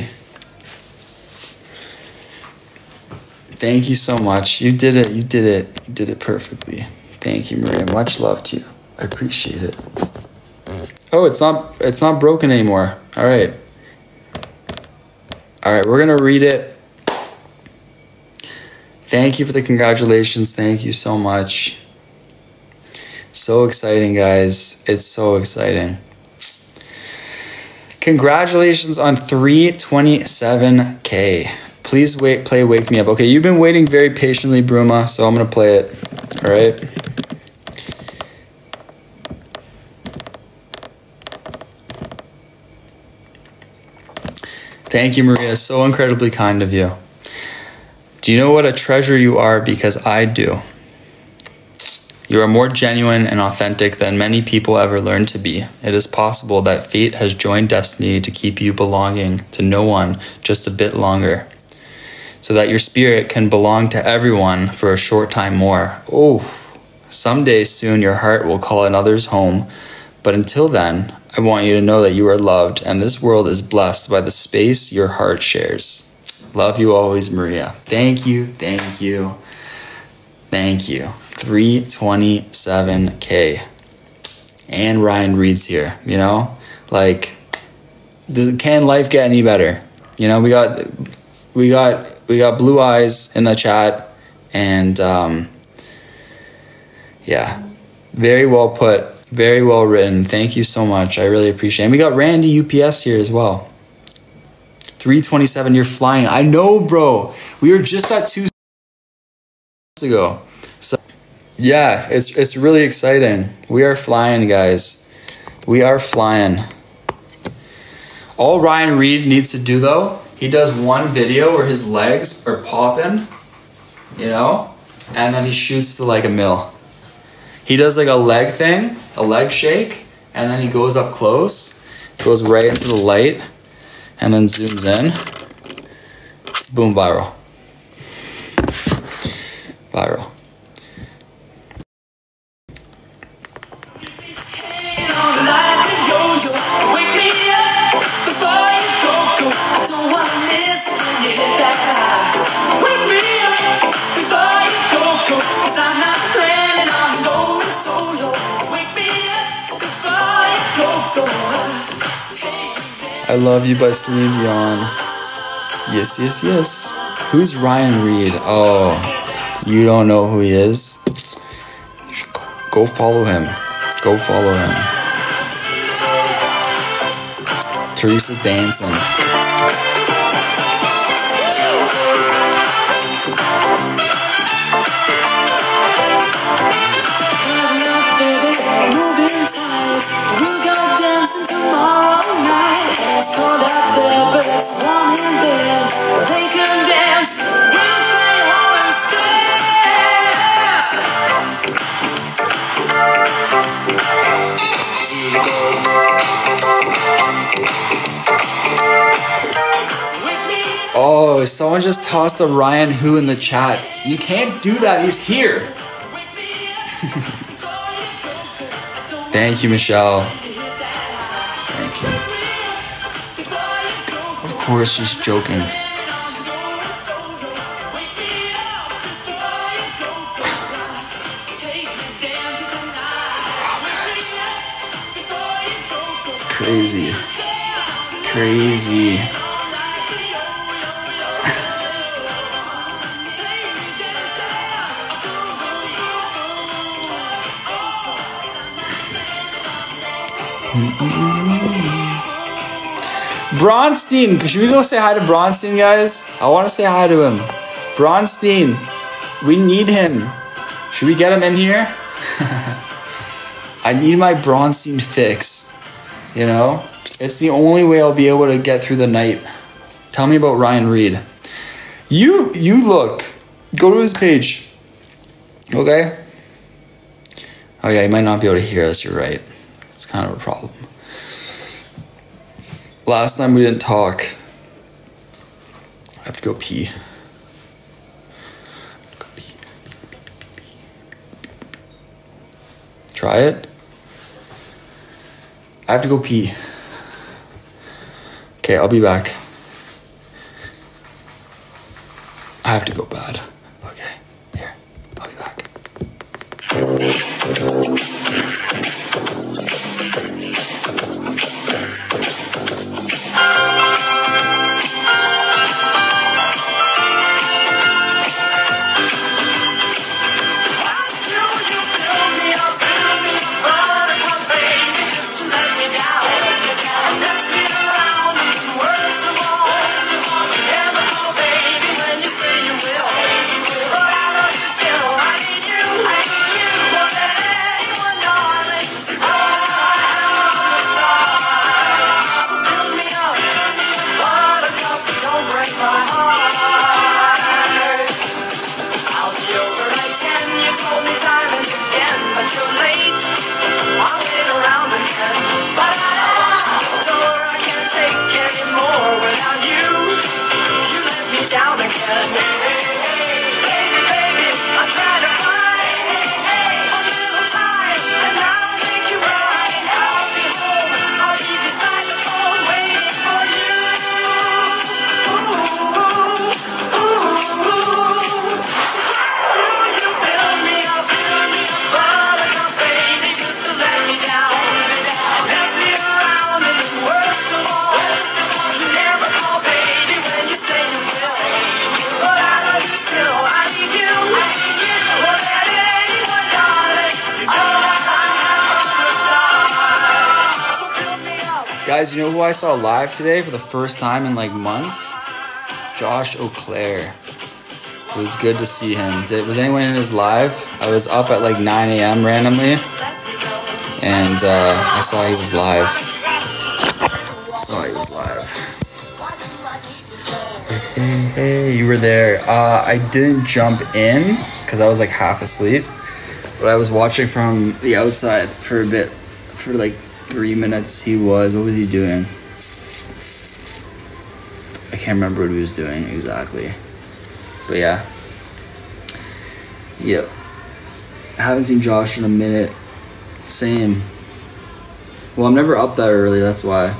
Thank you so much. You did it. You did it. You did it perfectly. Thank you, Maria. Much love to you. I appreciate it. Oh, it's not it's not broken anymore. All right. All right, we're going to read it. Thank you for the congratulations. Thank you so much. So exciting, guys. It's so exciting. Congratulations on 327k. Please wait play Wake Me Up. Okay, you've been waiting very patiently, Bruma, so I'm going to play it. All right? Thank you, Maria. So incredibly kind of you. Do you know what a treasure you are? Because I do. You are more genuine and authentic than many people ever learn to be. It is possible that fate has joined destiny to keep you belonging to no one just a bit longer, so that your spirit can belong to everyone for a short time more. Oh, someday soon your heart will call another's home, but until then, I want you to know that you are loved and this world is blessed by the space your heart shares. Love you always, Maria. Thank you, thank you, thank you. 327k. And Ryan reads here, you know? Like, can life get any better? You know, we got, we got, we got blue eyes in the chat, and um, yeah, very well put, very well written. Thank you so much. I really appreciate it. And we got Randy UPS here as well. 327, you're flying. I know, bro. We were just at two ago. So yeah, it's it's really exciting. We are flying, guys. We are flying. All Ryan Reed needs to do though, he does one video where his legs are popping, you know, and then he shoots to like a mill. He does like a leg thing, a leg shake, and then he goes up close, goes right into the light, and then zooms in. Boom, viral. By Celine Dion. Yes, yes, yes. Who's Ryan Reed? Oh, you don't know who he is? Go, follow him. Go follow him. Teresa's dancing. Someone just tossed a Ryan Who in the chat. You can't do that. He's here. Thank you, Michelle. Thank you. Of course, she's joking. It's crazy. Crazy. Bronstein, should we go say hi to Bronstein, guys? I want to say hi to him. Bronstein, we need him. Should we get him in here? I need my Bronstein fix. You know, it's the only way I'll be able to get through the night. Tell me about Ryan Reed. You you look. Go to his page. Okay. Oh yeah, he might not be able to hear us. You're right. It's kind of a problem. Last time we didn't talk. I have to go pee. Try it. I have to go pee. Okay, I'll be back. I have to go bad. Okay, here. I'll be back. Guys, you know who I saw live today for the first time in like months? Josh O'Clair. It was good to see him. Did, was anyone in his live? I was up at like 9 a.m. randomly, and uh, I saw he was live. Saw he was live. Hey, hey, you were there. Uh, I didn't jump in because I was like half asleep, but I was watching from the outside for a bit, for like three minutes. He was. What was he doing? I can't remember what he was doing exactly. But yeah. Yep. Haven't seen Josh in a minute. Same. Well, I'm never up that early, that's why.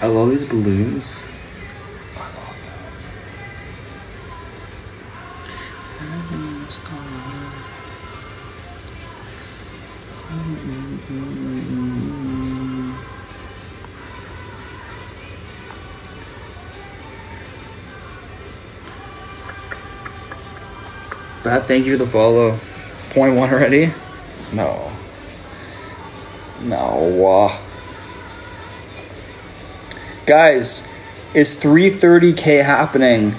I love these balloons. Bad, thank you for the follow. Point one already? No. No. uh. Guys, is 330k happening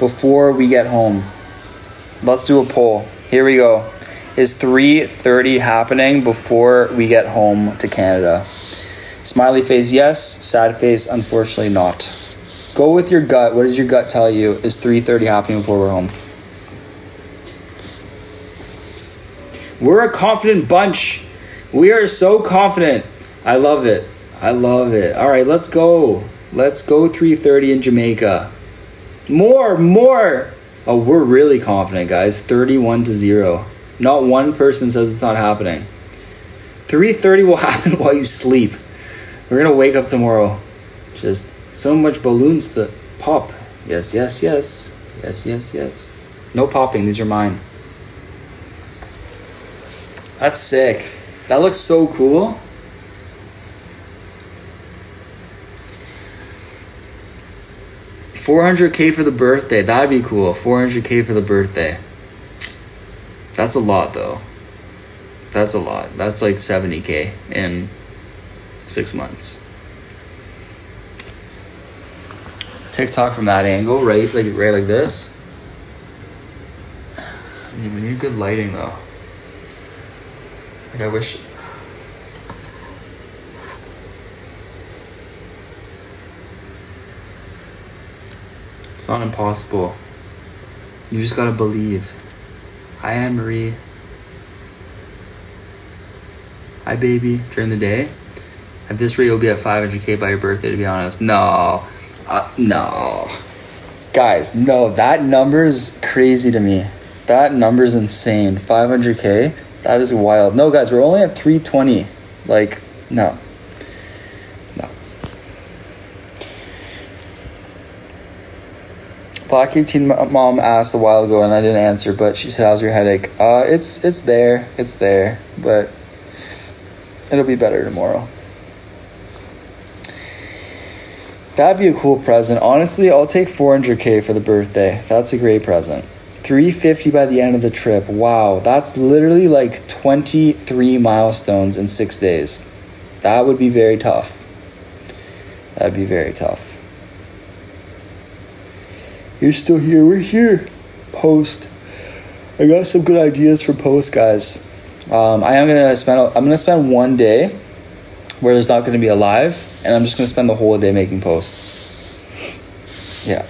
before we get home? Let's do a poll. Here we go. Is 330 happening before we get home to Canada? Smiley face, yes. Sad face, unfortunately not. Go with your gut. What does your gut tell you? Is 330 happening before we're home? We're a confident bunch. We are so confident. I love it. I love it. All right, let's go. Let's go 330 in Jamaica. More, more. Oh, we're really confident, guys. 31 to 0. Not one person says it's not happening. 330 will happen while you sleep. We're going to wake up tomorrow. Just so much balloons to pop. Yes, yes, yes. Yes, yes, yes. No popping. These are mine. That's sick. That looks so cool. Four hundred k for the birthday. That'd be cool. Four hundred k for the birthday. That's a lot, though. That's a lot. That's like seventy k in six months. TikTok from that angle, right? Like right like this. I mean, we need good lighting though. I wish. It's not impossible. You just gotta believe. Hi, Anne Marie. Hi, baby. During the day. At this rate, you'll be at 500k by your birthday. To be honest, no, uh, no, guys, no. That number's crazy to me. That number's insane. 500k. That is wild. No, guys, we're only at 320. Like, no. No. Black 18 mom asked a while ago and I didn't answer, but she said, How's your headache? Uh, it's it's there. It's there. But it'll be better tomorrow. That'd be a cool present. Honestly, I'll take 400k for the birthday. That's a great present. 350 by the end of the trip. Wow, that's literally like 23 milestones in 6 days. That would be very tough. That'd be very tough. You're still here. We're here. Post. I got some good ideas for post, guys. Um, I am gonna spend. I'm gonna spend one day where there's not gonna be a live, and I'm just gonna spend the whole day making posts. Yeah.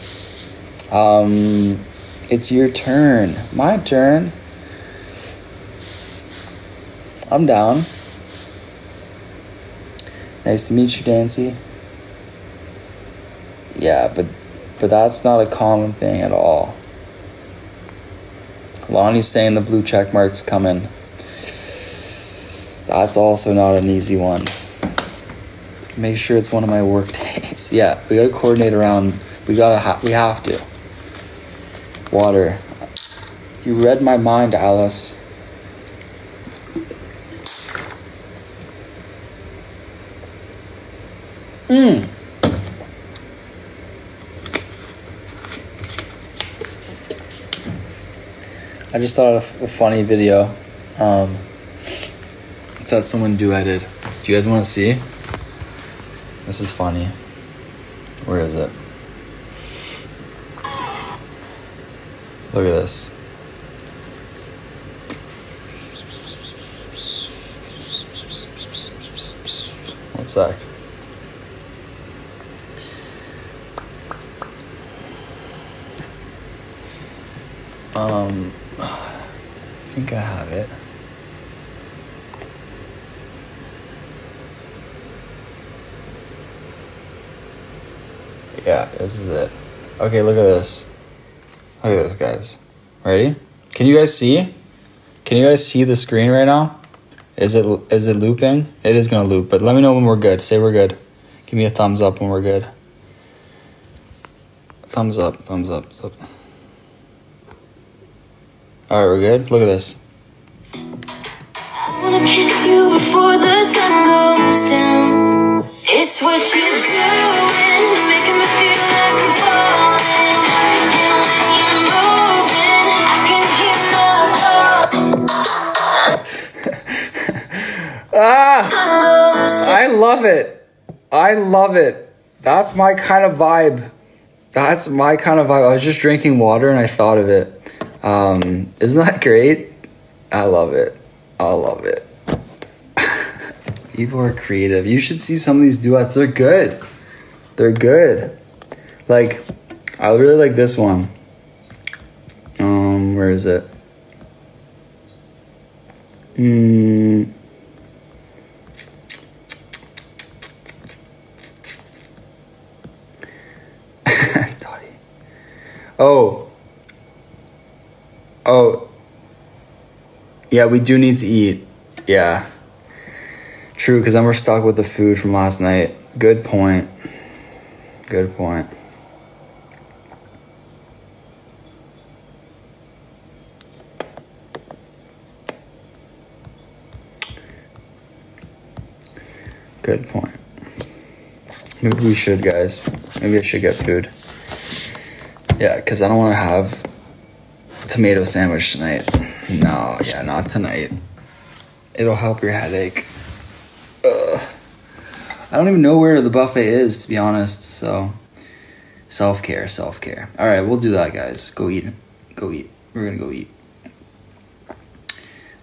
Um, it's your turn. My turn. I'm down. Nice to meet you, Dancy. Yeah, but but that's not a common thing at all. Lonnie's saying the blue check mark's coming. That's also not an easy one. Make sure it's one of my work days. Yeah, we gotta coordinate around. We gotta. Ha- we have to. Water. You read my mind, Alice. Hmm. I just thought of a funny video um, that someone duetted. Do you guys want to see? This is funny. Where is it? Look at this. One sec. Um, I think I have it. Yeah, this is it. Okay, look at this. Look at this, guys. Ready? Can you guys see? Can you guys see the screen right now? Is it is it looping? It is gonna loop, but let me know when we're good. Say we're good. Give me a thumbs up when we're good. Thumbs up, thumbs up, up. Alright, we're good. Look at this. I wanna kiss you Ah! Time goes to I love it. I love it. That's my kind of vibe. That's my kind of vibe. I was just drinking water and I thought of it. Um, isn't that great? I love it. I love it. People are creative. You should see some of these duets. They're good. They're good. Like, I really like this one. Um, where is it? Hmm. Dottie. Oh. Oh. Yeah, we do need to eat. Yeah. True, because then we're stuck with the food from last night. Good point. Good point. Good point. Maybe we should, guys. Maybe I should get food. Yeah, because I don't want to have tomato sandwich tonight. No, yeah, not tonight. It'll help your headache. Ugh. I don't even know where the buffet is, to be honest. So, self care, self care. All right, we'll do that, guys. Go eat. Go eat. We're gonna go eat.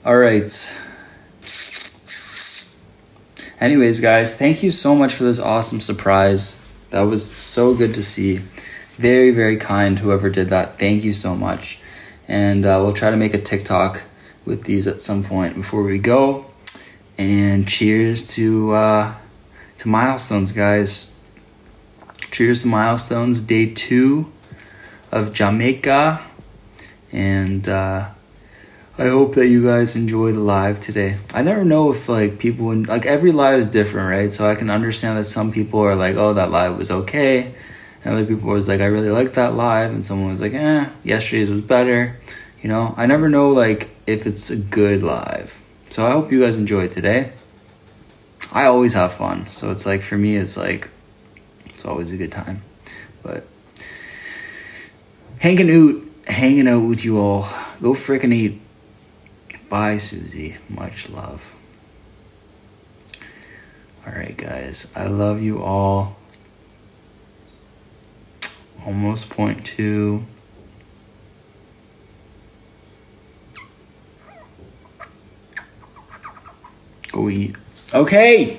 All right. Anyways, guys, thank you so much for this awesome surprise. That was so good to see. Very, very kind, whoever did that. Thank you so much. And uh, we'll try to make a TikTok with these at some point before we go. And cheers to uh, to milestones, guys. Cheers to milestones. Day two of Jamaica, and uh, I hope that you guys enjoy the live today. I never know if like people like every live is different, right? So I can understand that some people are like, "Oh, that live was okay," and other people was like, "I really liked that live," and someone was like, "Eh, yesterday's was better." You know, I never know like if it's a good live. So I hope you guys enjoy it today. I always have fun, so it's like for me, it's like it's always a good time. But hanging out, hanging out with you all. Go frickin' eat. Bye, Susie. Much love. All right, guys. I love you all. Almost point two. Go eat. Okay.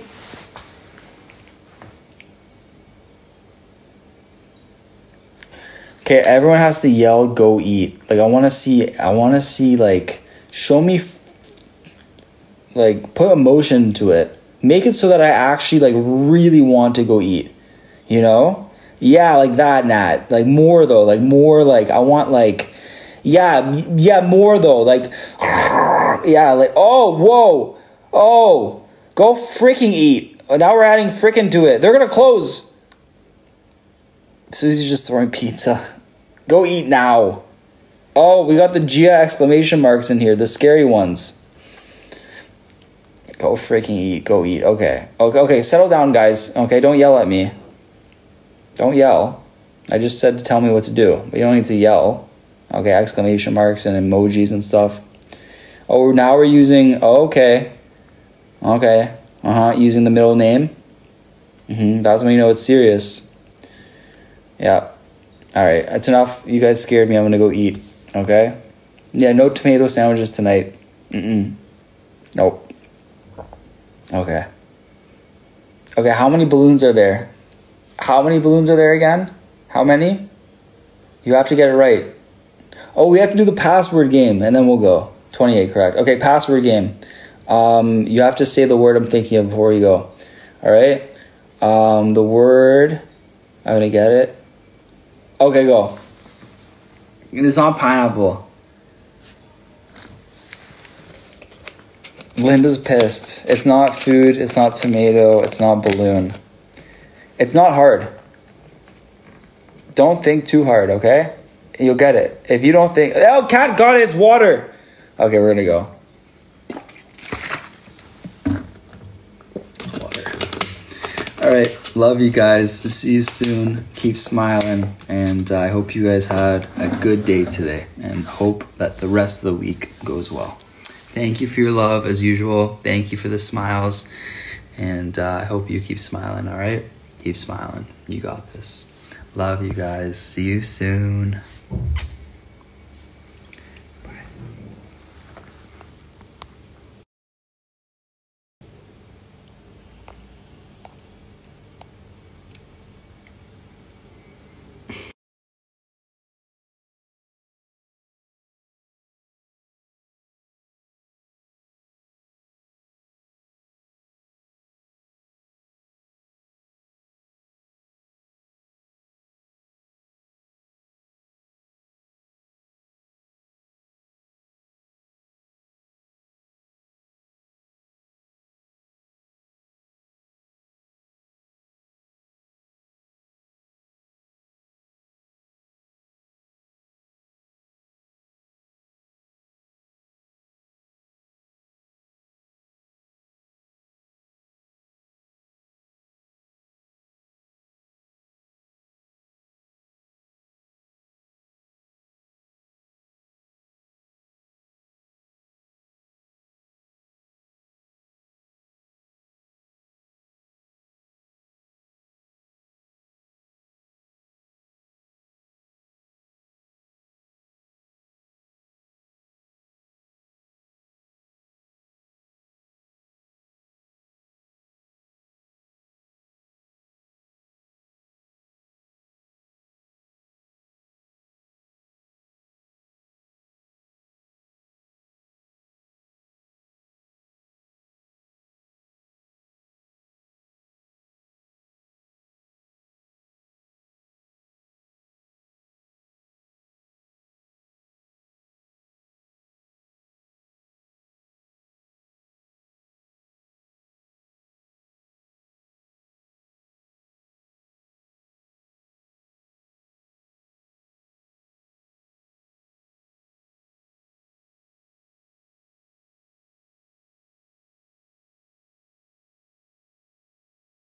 Okay, everyone has to yell go eat. Like I want to see I want to see like show me like put emotion to it. Make it so that I actually like really want to go eat. You know? Yeah, like that Nat. Like more though, like more like I want like yeah, yeah, more though. Like yeah, like oh, whoa. Oh, go freaking eat. Oh, now we're adding freaking to it. They're to close. Susie's just throwing pizza. Go eat now. Oh, we got the Gia exclamation marks in here, the scary ones. Go freaking eat. Go eat. Okay. Okay, okay, settle down, guys. Okay, don't yell at me. Don't yell. I just said to tell me what to do, but you don't need to yell. Okay, exclamation marks and emojis and stuff. Oh, now we're using. Oh, okay. Okay. Uh huh. Using the middle name. hmm That's when you know it's serious. Yeah. All right. That's enough. You guys scared me. I'm gonna go eat. Okay. Yeah. No tomato sandwiches tonight. Mm-mm. Nope. Okay. Okay. How many balloons are there? How many balloons are there again? How many? You have to get it right. Oh, we have to do the password game, and then we'll go. Twenty-eight, correct? Okay. Password game. Um, you have to say the word I'm thinking of before you go. All right. Um, the word. I'm gonna get it. Okay, go. It's not pineapple. Linda's pissed. It's not food. It's not tomato. It's not balloon. It's not hard. Don't think too hard, okay? You'll get it. If you don't think, oh, cat got it. It's water. Okay, we're gonna go. It's water. All right. Love you guys. See you soon. Keep smiling. And I hope you guys had a good day today and hope that the rest of the week goes well. Thank you for your love as usual. Thank you for the smiles. And uh, I hope you keep smiling, all right? keep smiling. You got this. Love you guys. See you soon.